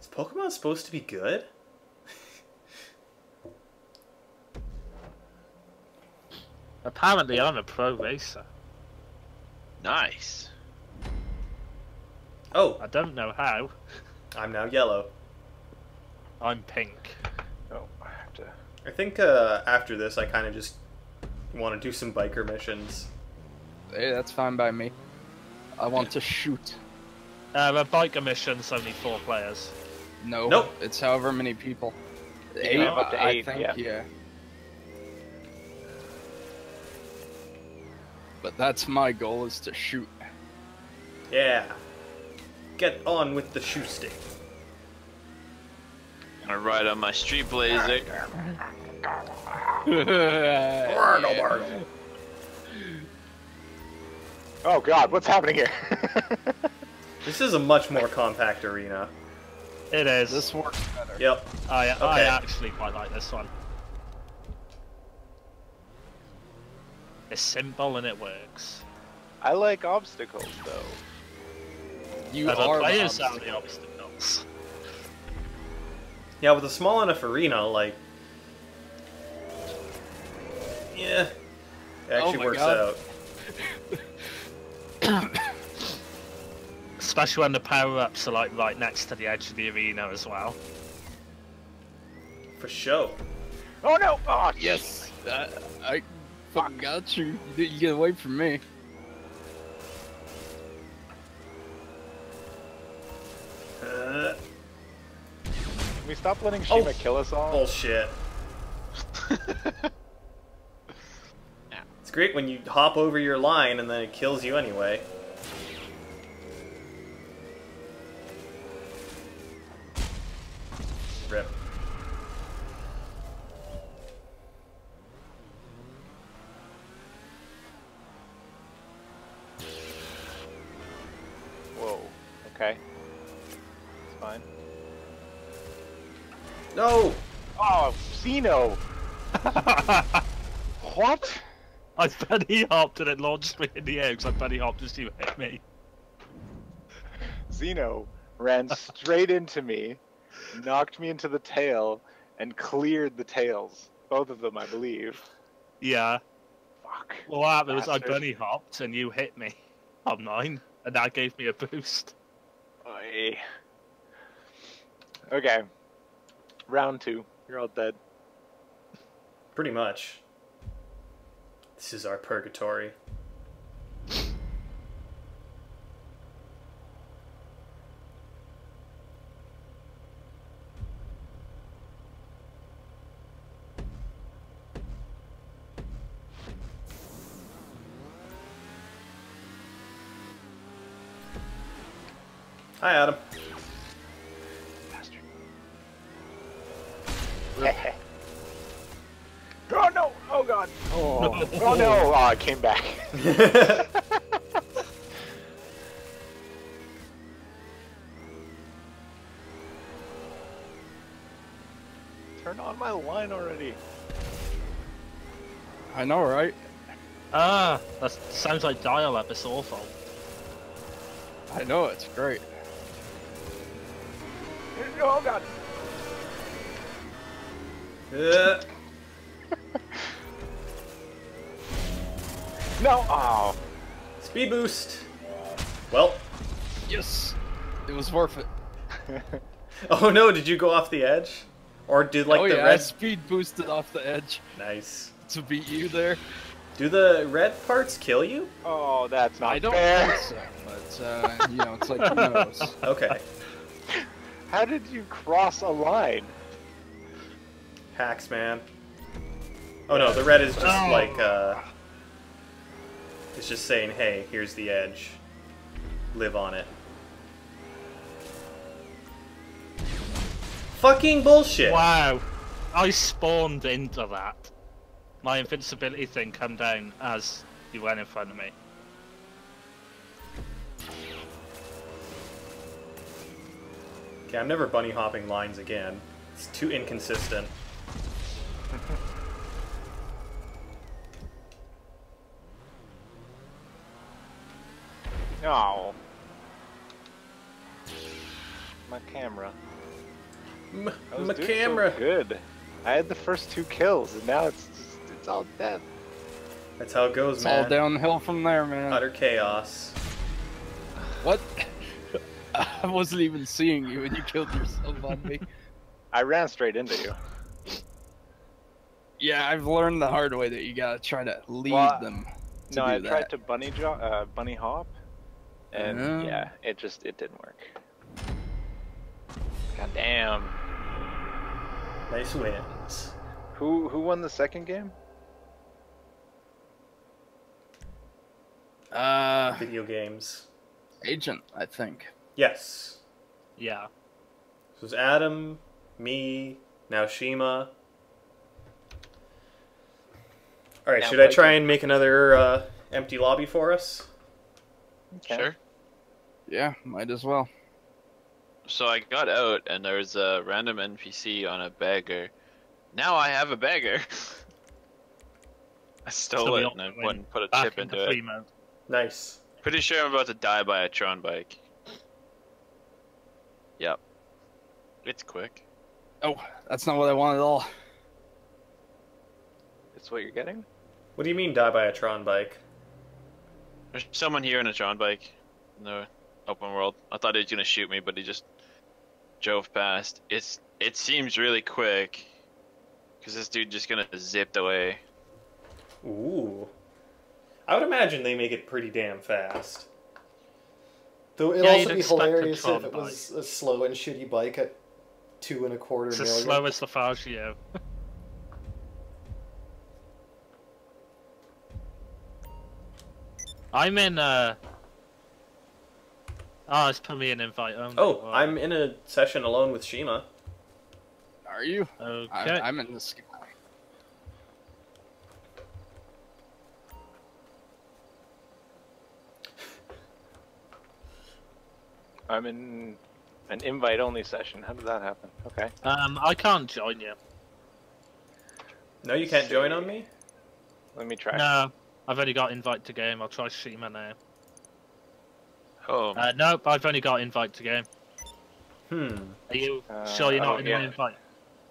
Is Pokemon supposed to be good? Apparently, I'm a pro racer. Nice. Oh, I don't know how. I'm now yellow. I'm pink. Oh, I have to. I think uh, after this, I kind of just want to do some biker missions. Hey, that's fine by me. I want to shoot. Uh, a biker mission's only four players. No. Nope. It's however many people. can Eight, have up to I eight, think, yeah. yeah. But that's my goal is to shoot. Yeah. Get on with the shoe stick. Gonna ride on my street blazer. yeah. Oh god, what's happening here? This is a much more compact arena. It is. This works better. Yep. I, I actually quite like this one. It's simple and it works. I like obstacles though. You the are the players are the obstacle. obstacles. Yeah, with a small enough arena, like. Yeah. It Oh actually my works God. out. Especially when the power-ups are like right next to the edge of the arena as well. For sure. Oh no! Oh Yes. I, I fucking got you. You didn't get away from me. Can we stop letting oh. Shima Oh. kill us all? bullshit. It's great when you hop over your line and then it kills you anyway. I bunny hopped and it launched me in the air because I bunny hopped as you hit me. Xeno ran straight into me, knocked me into the tail, and cleared the tails. Both of them, I believe. Yeah. Fuck. Well, what happened was I bunny hopped and you hit me on mine, and that gave me a boost. Oy. Okay. Round two. You're all dead. Pretty much. This is our purgatory. Hi, Adam. Came back. Turn on my line already. I know, right? Ah, that sounds like dial-up. It's awful. I know it's great. Oh god! Uh, No! Oh. speed boost. Well, Yes, it was worth it. oh no, did you go off the edge? Or did like oh the yeah, I red speed boosted off the edge Nice. to beat you there. Do the red parts kill you? Oh, that's not I don't fair. think so, but uh, you know, it's like who knows. Okay. How did you cross a line? Hacks, man. Oh no, the red is just Oh. like uh it's just saying, "Hey, here's the edge. Live on it." Fucking bullshit. Wow, I spawned into that. My invincibility thing come down as you went in front of me. Okay, I'm never bunny hopping lines again. It's too inconsistent. Oh. My camera. M- I was my doing camera. So good. I had the first two kills, and now it's just, it's all dead. That's how it goes, It's man. all downhill from there, man. Utter chaos. What? I wasn't even seeing you when you killed yourself on me. I ran straight into you. Yeah, I've learned the hard way that you gotta try to lead Well, them. To no, do I that. tried to bunny jo- uh, bunny hop, and Yeah. yeah, it just it didn't work. God damn. Nice wins. Who who won the second game? Uh, Video games. agent, I think. Yes. Yeah. So it's Adam, me, now Shima. Alright, should I try and make another uh, empty lobby for us? Okay. Sure. Yeah, might as well. So I got out and there was a random NPC on a Bagger. Now I have a Bagger. I stole So we it all and I went went and put a chip into into it. mode. Nice. Pretty sure I'm about to die by a Tron bike. Yep. It's quick. Oh, that's not what I want at all. It's what you're getting. What do you mean die by a Tron bike? There's someone here in a Tron bike in the open world. I thought he was gonna shoot me, but he just drove past. It's it seems really quick, cause this dude just gonna zipped away. Ooh. I would imagine they make it pretty damn fast. Though it'd Yeah, also be hilarious if it was a slow and shitty bike at two and a quarter It's as slow as the I'm in uh Oh, it's put me an invite only. Oh, Wow. I'm in a session alone with Shima. Are you? Okay. I, I'm in the sky. I'm in an invite only session. How did that happen? Okay. Um, I can't join you. No, you can't join on me? Let me try. No, I've only got invite to game. I'll try Shima now. Oh, Uh, nope, I've only got invite to game. Hmm. Are you Uh, sure you're not oh, in yeah. an invite?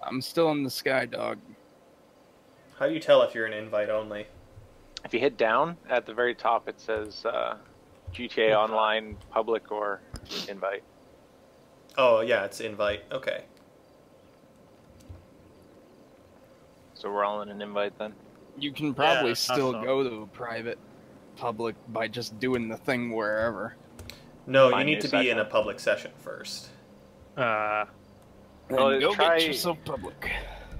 I'm still in the sky, dog. How do you tell if you're an invite only? If you hit down at the very top, it says uh, GTA Online public or invite. Oh, yeah, it's invite. Okay. So we're all in an invite then. You can probably Yeah, still that's go to a private public by just doing the thing wherever. No, Find you need to be in a public session first. Uh, Well, go try- get yourself public.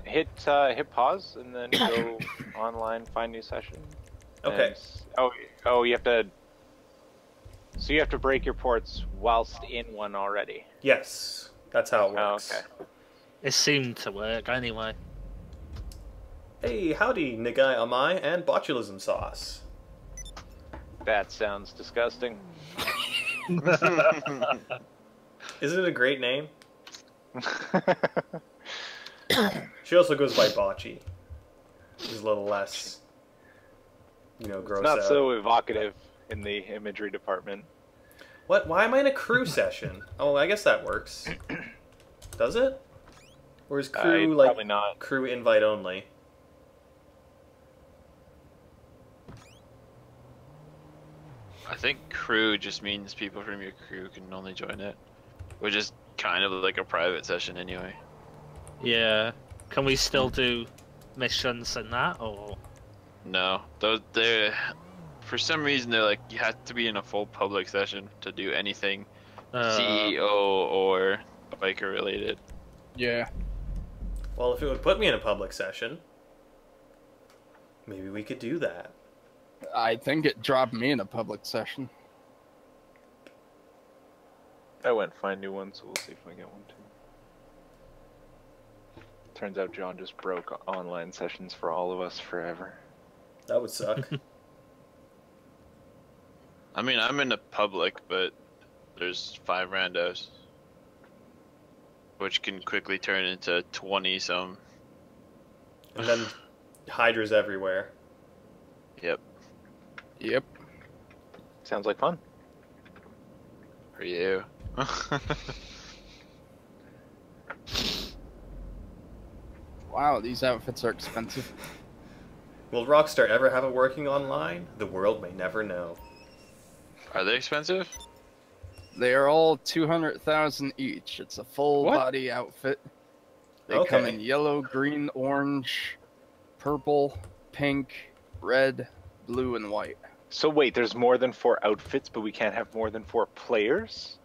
Hit uh, hit pause and then go online, find new session. Okay. And oh, oh, you have to. So you have to break your ports whilst in one already. Yes, that's how it Oh, works. okay. It seemed to work anyway. Hey, howdy, Nigai Amai and botulism sauce. That sounds disgusting. Isn't it a great name? She also goes by Bocce. She's a little less, you know, gross Not out. so evocative in the imagery department. What? Why am I in a crew session? Oh, I guess that works. Does it? Or is Uh, crew like probably not. crew invite only? I think crew just means people from your crew can only join it, which is kind of like a private session anyway. Yeah. Can we still do missions and that, or No, those they for some reason they're like you have to be in a full public session to do anything uh, CEO or biker related. Yeah. Well, if it would put me in a public session, maybe we could do that. I think it dropped me in a public session. I went find new ones, so we'll see if I get one too. Turns out John just broke online sessions for all of us forever. That would suck. I mean, I'm in the public, but there's five randos, which can quickly turn into twenty some. and then hydras everywhere. Yep, Yep. Sounds like fun. for you. Wow, these outfits are expensive. Will Rockstar ever have it working online? The world may never know. Are they expensive? They are all 200,000 each. It's a full What? body outfit. They come in yellow, green, orange, purple, pink, red, blue, and white. So wait, there's more than four outfits, but we can't have more than four players?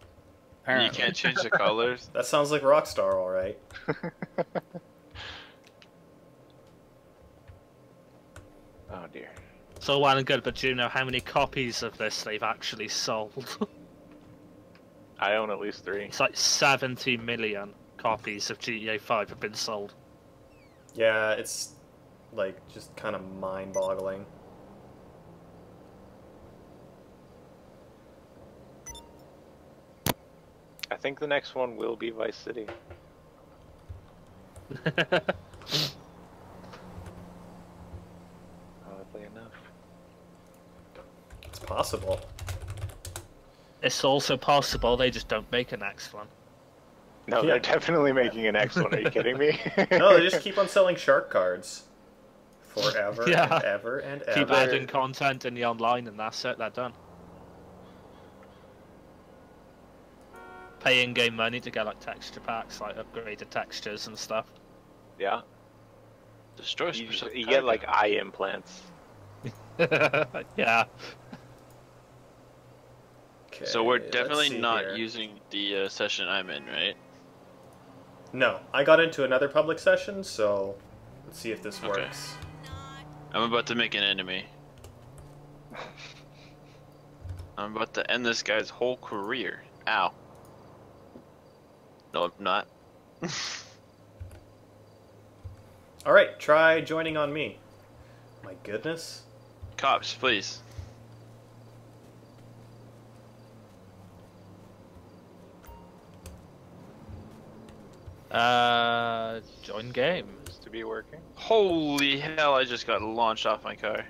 Apparently. You can't change the colors. That sounds like Rockstar, all right. Oh dear. so well and good, but do you know how many copies of this they've actually sold? I own at least three. it's like 70 million copies of GTA 5 have been sold. Yeah, it's like just kind of mind-boggling. I think the next one will be Vice City. Oddly enough. It's possible. it's also possible they just don't make an next one. No, Yeah. they're definitely making an next one. Are you kidding me? No, they just keep on selling shark cards forever Yeah. and ever and Keep ever. adding content in the online, and that's it. They're done. Pay in-game money to get like texture packs, like upgraded textures and stuff. yeah. Destroy You, you get like eye implants. yeah. Okay, So we're definitely not here. using the uh, session I'm in, right? No, I got into another public session, so let's see if this Okay. works. I'm about to make an enemy. I'm about to end this guy's whole career. Ow. No, I'm not. All right, try joining on me. My goodness. Cops, please. Uh, join game. Seems to be working. Holy hell, I just got launched off my car.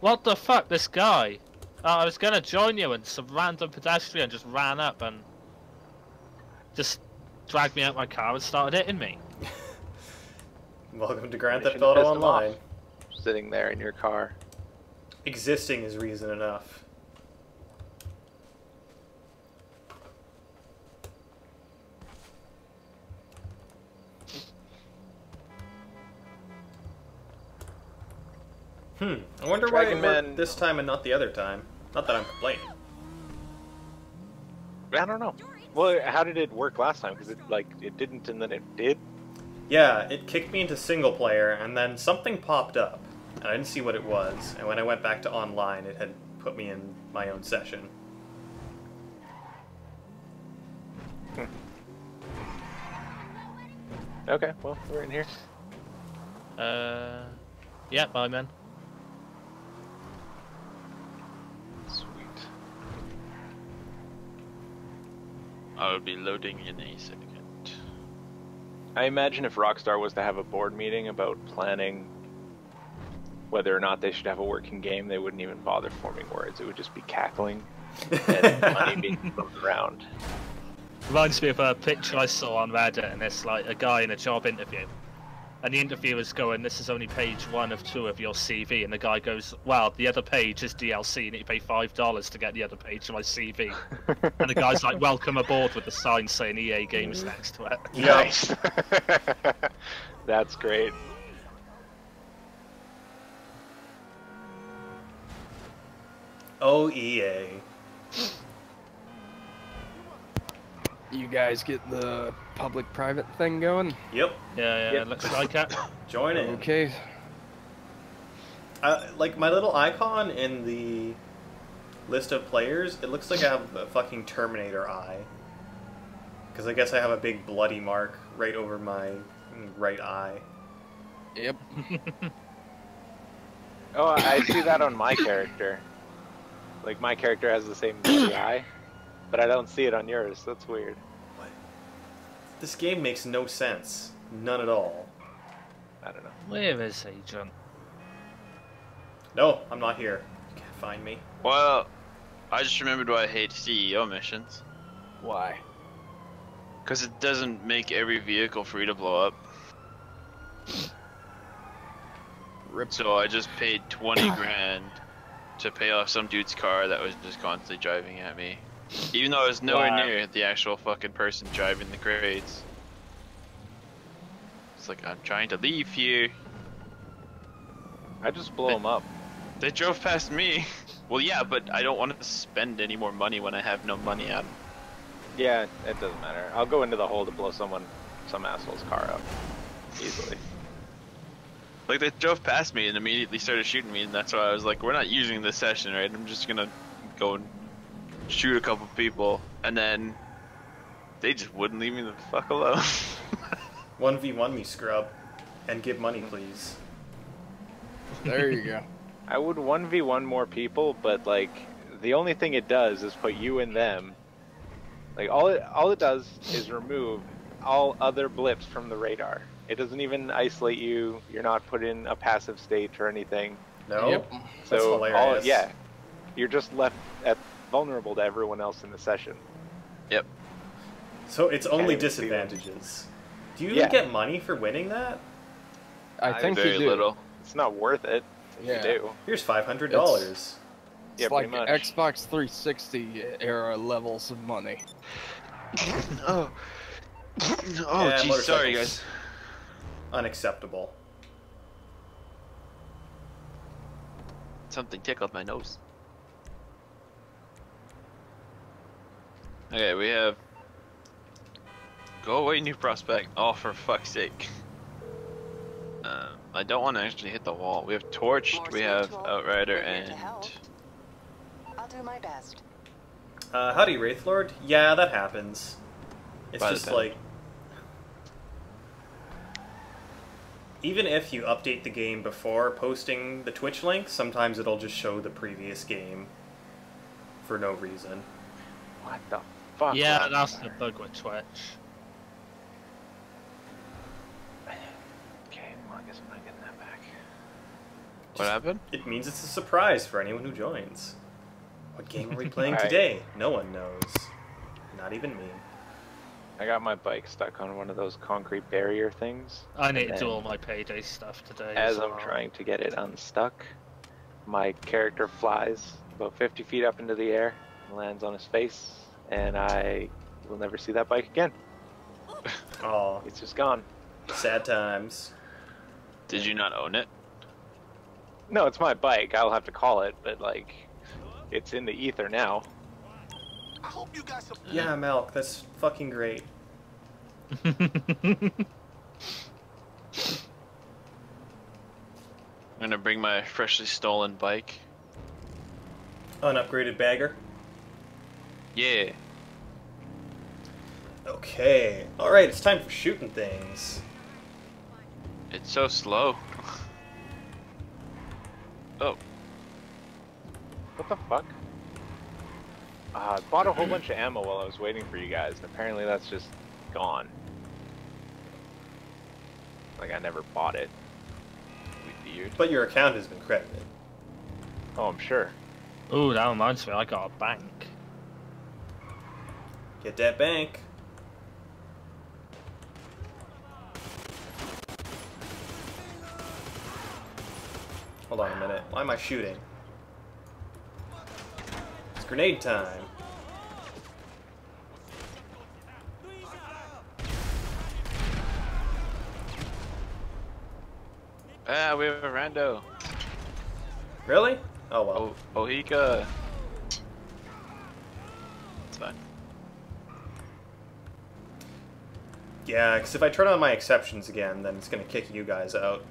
What the fuck, this guy? Oh, I was gonna join you, and some random pedestrian just ran up and just dragged me out my car and started hitting me. Welcome to Grand Theft Auto Online. Sitting there in your car. Existing is reason enough. Hmm. I wonder why it Dragon worked Man- this time and not the other time. Not that I'm complaining. I don't know. Well, how did it work last time? Because it like it didn't, and then it did. Yeah, it kicked me into single player, and then something popped up, and I didn't see what it was. And when I went back to online, it had put me in my own session. Okay, well, we're in here. Uh, yeah, bye, man. Sweet. I will be loading in a second. I imagine if Rockstar was to have a board meeting about planning whether or not they should have a working game, they wouldn't even bother forming words. It would just be cackling and money being thrown around. Reminds me of a picture I saw on Reddit, and it's like a guy in a job interview. And the interviewer's going, This is only page one of two of your CV. And the guy goes, Well, the other page is DLC. and You pay $5 to get the other page of my CV. And the guy's like, Welcome aboard with the sign saying EA Games next to it. Yep. Nice. That's great. Oh, EA. You guys get the public-private thing going? Yep. Yeah, yeah, Yep. looks like it. Join in. Okay. Uh, like my little icon in the list of players, it looks like I have a fucking Terminator eye. Because I guess I have a big bloody mark right over my right eye. Yep. Oh, I see that on my character. Like my character has the same bloody eye, but I don't see it on yours. That's weird. What? This game makes no sense. None at all. I don't know. Where is Agent? No, I'm not here. You can't find me. Well, I just remembered why I hate CEO missions. Why? Because it doesn't make every vehicle free to blow up. Rip. So I just paid 20 grand to pay off some dude's car that was just constantly driving at me. Even though I was nowhere Wow. near the actual fucking person driving the grades. It's like, I'm trying to leave here. I just blow them up. They drove past me. Well, yeah, but I don't want to spend any more money when I have no money on. Yeah, it doesn't matter. I'll go into the hole to blow someone, some asshole's car up, easily. Like they drove past me and immediately started shooting me, and that's why I was like, "We're not using this session, right? I'm just gonna go and shoot a couple people," and then they just wouldn't leave me the fuck alone. 1v1 me, scrub. And give money, please. There you go. I would 1v1 more people, but like the only thing it does is put you and them. Like all it all it does is remove all other blips from the radar. It doesn't even isolate you. You're not put in a passive state or anything. No? Yep. That's So all, yeah, you're just left at vulnerable to everyone else in the session. yep. So it's only Can't even see them. disadvantages. Do you Yeah. get money for winning that? I think very you do. little. It's not worth it Yeah. you do. Here's $500. It's Yeah, like pretty much. Xbox 360 era levels of money. oh. Oh, Yeah, geez, sorry motorcycles. guys. Unacceptable. Something tickled my nose. Okay, we have. Go away, new prospect. Oh, for fuck's sake. Um, I don't want to actually hit the wall. We have Torched, we have Outrider, and. to. I'll do my best. Uh, howdy, Wraithlord. Yeah, that happens. It's By just like. Even if you update the game before posting the Twitch link, sometimes it'll just show the previous game for no reason. What the fuck? yeah, was that's the bug with Twitch. Okay, well, I guess I'm not getting that back. What happened? It means it's a surprise for anyone who joins. What game are we playing Alright. today? No one knows. Not even me. I got my bike stuck on one of those concrete barrier things. I need to do all my payday stuff today. As so- I'm trying to get it unstuck, my character flies about 50 feet up into the air, lands on his face, and I will never see that bike again. Oh, It's just gone. sad times. Did you not own it? No, it's my bike. I'll have to call it, but like, it's in the ether now. Yeah, Malk, that's fucking great. I'm gonna bring my freshly stolen bike. Unupgraded bagger. Yeah. Okay. Alright, it's time for shooting things. It's so slow. oh, What the fuck? Uh, I bought a whole bunch of ammo while I was waiting for you guys, and apparently that's just gone. Like I never bought it. weird. But your account has been credited. Oh, I'm sure. Ooh, that reminds me, I got a bank. Get that bank. Hold on a minute. Why am I shooting? It's grenade time. Ah, we have a rando. Really? Oh well. Oh, Ohika. It's fine. Yeah, because if I turn on my exceptions again, then it's gonna kick you guys out.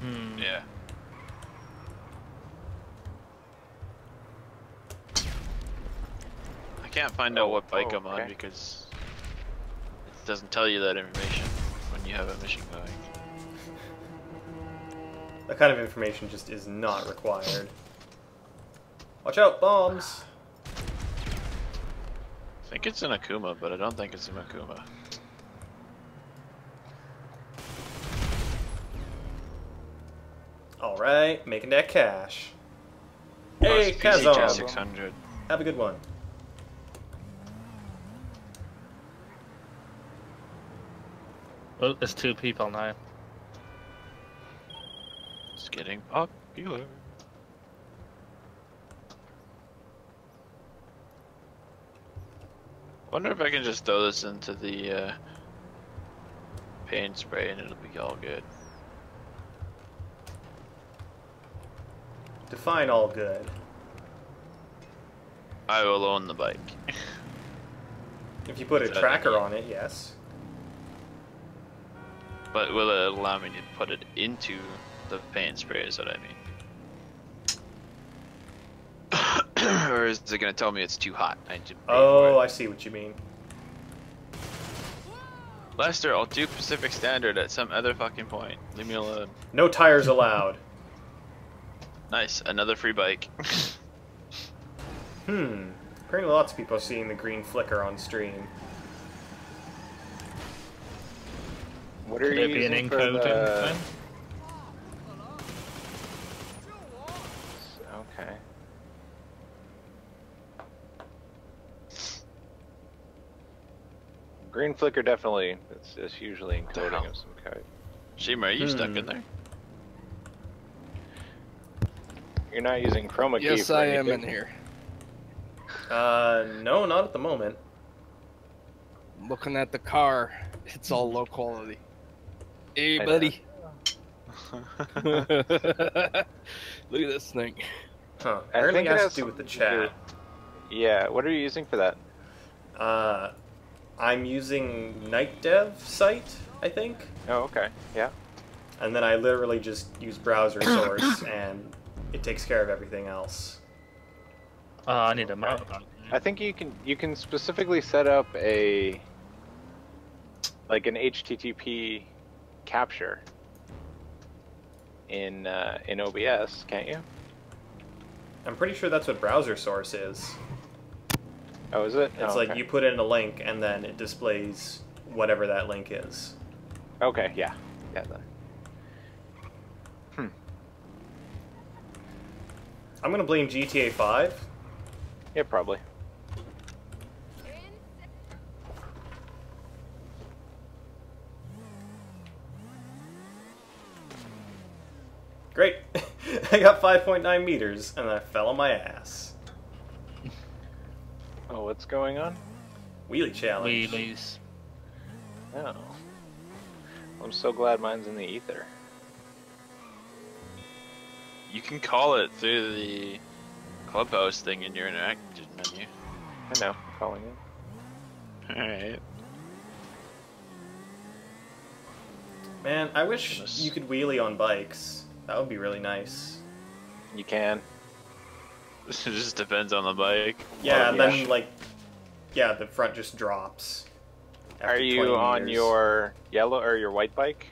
Hmm. Yeah. Can't find out Oh, what bike oh, I'm on okay. because it doesn't tell you that information when you have a mission going. That kind of information just is not required. Watch out, bombs! I think it's in Akuma, but I don't think it's in Akuma. Alright, making that cash. Hey, it's PCJ Kazam! 600. Have a good one. Oh, there's two people now. It's getting popular. Wonder if I can just throw this into the uh, paint spray and it'll be all good. Define all good. I will own the bike. If you put a Is that tracker on it, yes. But will it allow me to put it into the paint spray is what I mean. or is it gonna tell me it's too hot? I Oh. I see what you mean. Lester, I'll do Pacific Standard at some other fucking point. Leave me alone. No tires allowed. Nice, another free bike. Hmm. Apparently lots of people are seeing the green flicker on stream. What are Could you it be an using for encoding the... thing? Okay. Green flicker definitely. It's, it's usually encoding of some kind. Shima, are you stuck Hmm. in there? You're not using chroma key Yes, for I am in here. Uh, no, not at the moment. Looking at the car, it's all low quality. Hey, I buddy. Look at this thing. Huh. I Apparently think it it has has to do with the something to chat. Yeah, what are you using for that? Uh, I'm using NightDev site, I think. Oh, okay. Yeah. And then I literally just use browser source and it takes care of everything else. Oh, I need a motorbike. I think you can you can specifically set up a like an HTTP capture in uh, in OBS, can't you? I'm pretty sure that's what browser source is. Oh, is it? It's Oh, like okay. you put in a link and then it displays whatever that link is. Okay, yeah, yeah. Then. Hmm. I'm gonna blame GTA 5. Yeah, probably. Great. I got 5.9 meters and I fell on my ass. Oh, what's going on? Wheelie challenge. Wheelies. Oh, I'm so glad mine's in the ether. You can call it through the clubhouse thing in your interactive menu. I know. I'm calling it. Alright. Man, I wish Goodness. you could wheelie on bikes. That would be really nice. You can. it just depends on the bike. Yeah, Oh, and yeah. then like, yeah, the front just drops. Are you on meters. your yellow or your white bike?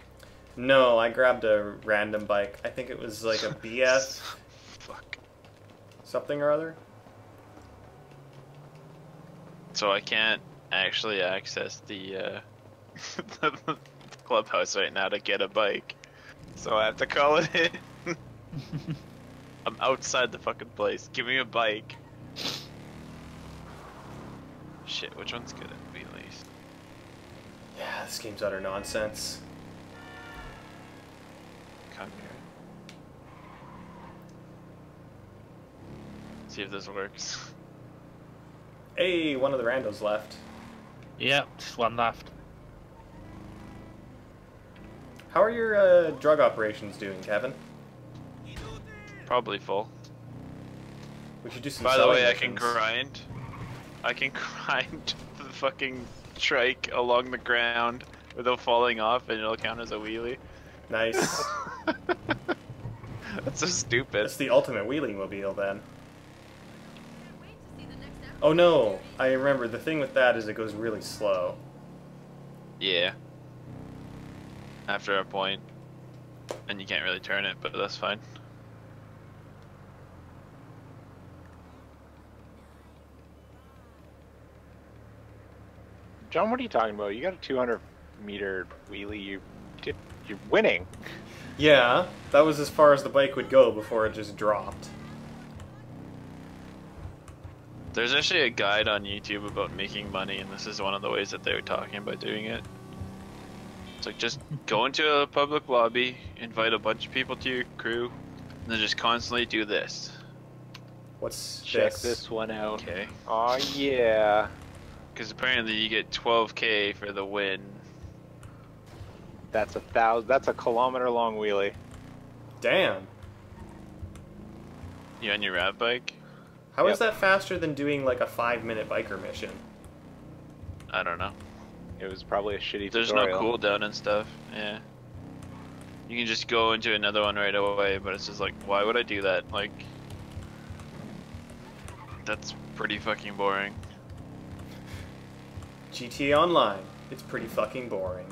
No, I grabbed a random bike. I think it was like a BS Fuck. something or other. So I can't actually access the, uh, the clubhouse right now to get a bike. So I have to call it in. I'm outside the fucking place. Give me a bike. Shit, which one's good at wheelies? Yeah, this game's utter nonsense. Come here. See if this works. Hey, one of the randos left. Yep, just one left. How are your uh, drug operations doing, Kevin? Probably full. We should do some. By the selling way, I can grind. I can grind the fucking trike along the ground without falling off, and it'll count as a wheelie. Nice. That's so stupid. That's the ultimate wheeling mobile then. Oh no, I remember the thing with that is it goes really slow. Yeah. After a point, and you can't really turn it, but that's fine. John, what are you talking about? You got a 200 meter wheelie. You did. You're winning. Yeah, that was as far as the bike would go before it just dropped. There's actually a guide on YouTube about making money, and this is one of the ways that they were talking about doing it. It's like just go into a public lobby, invite a bunch of people to your crew, and then just constantly do this. What's Check this? this one out. Okay? Oh yeah. Because apparently you get 12k for the win. That's a thousand. That's a kilometer long wheelie. Damn. You on your rad bike? How is Yep. that faster than doing like a five minute biker mission? I don't know. It was probably a shitty There's tutorial. no cooldown and stuff. Yeah. You can just go into another one right away, but it's just like, why would I do that? Like, that's pretty fucking boring. GTA Online. It's pretty fucking boring.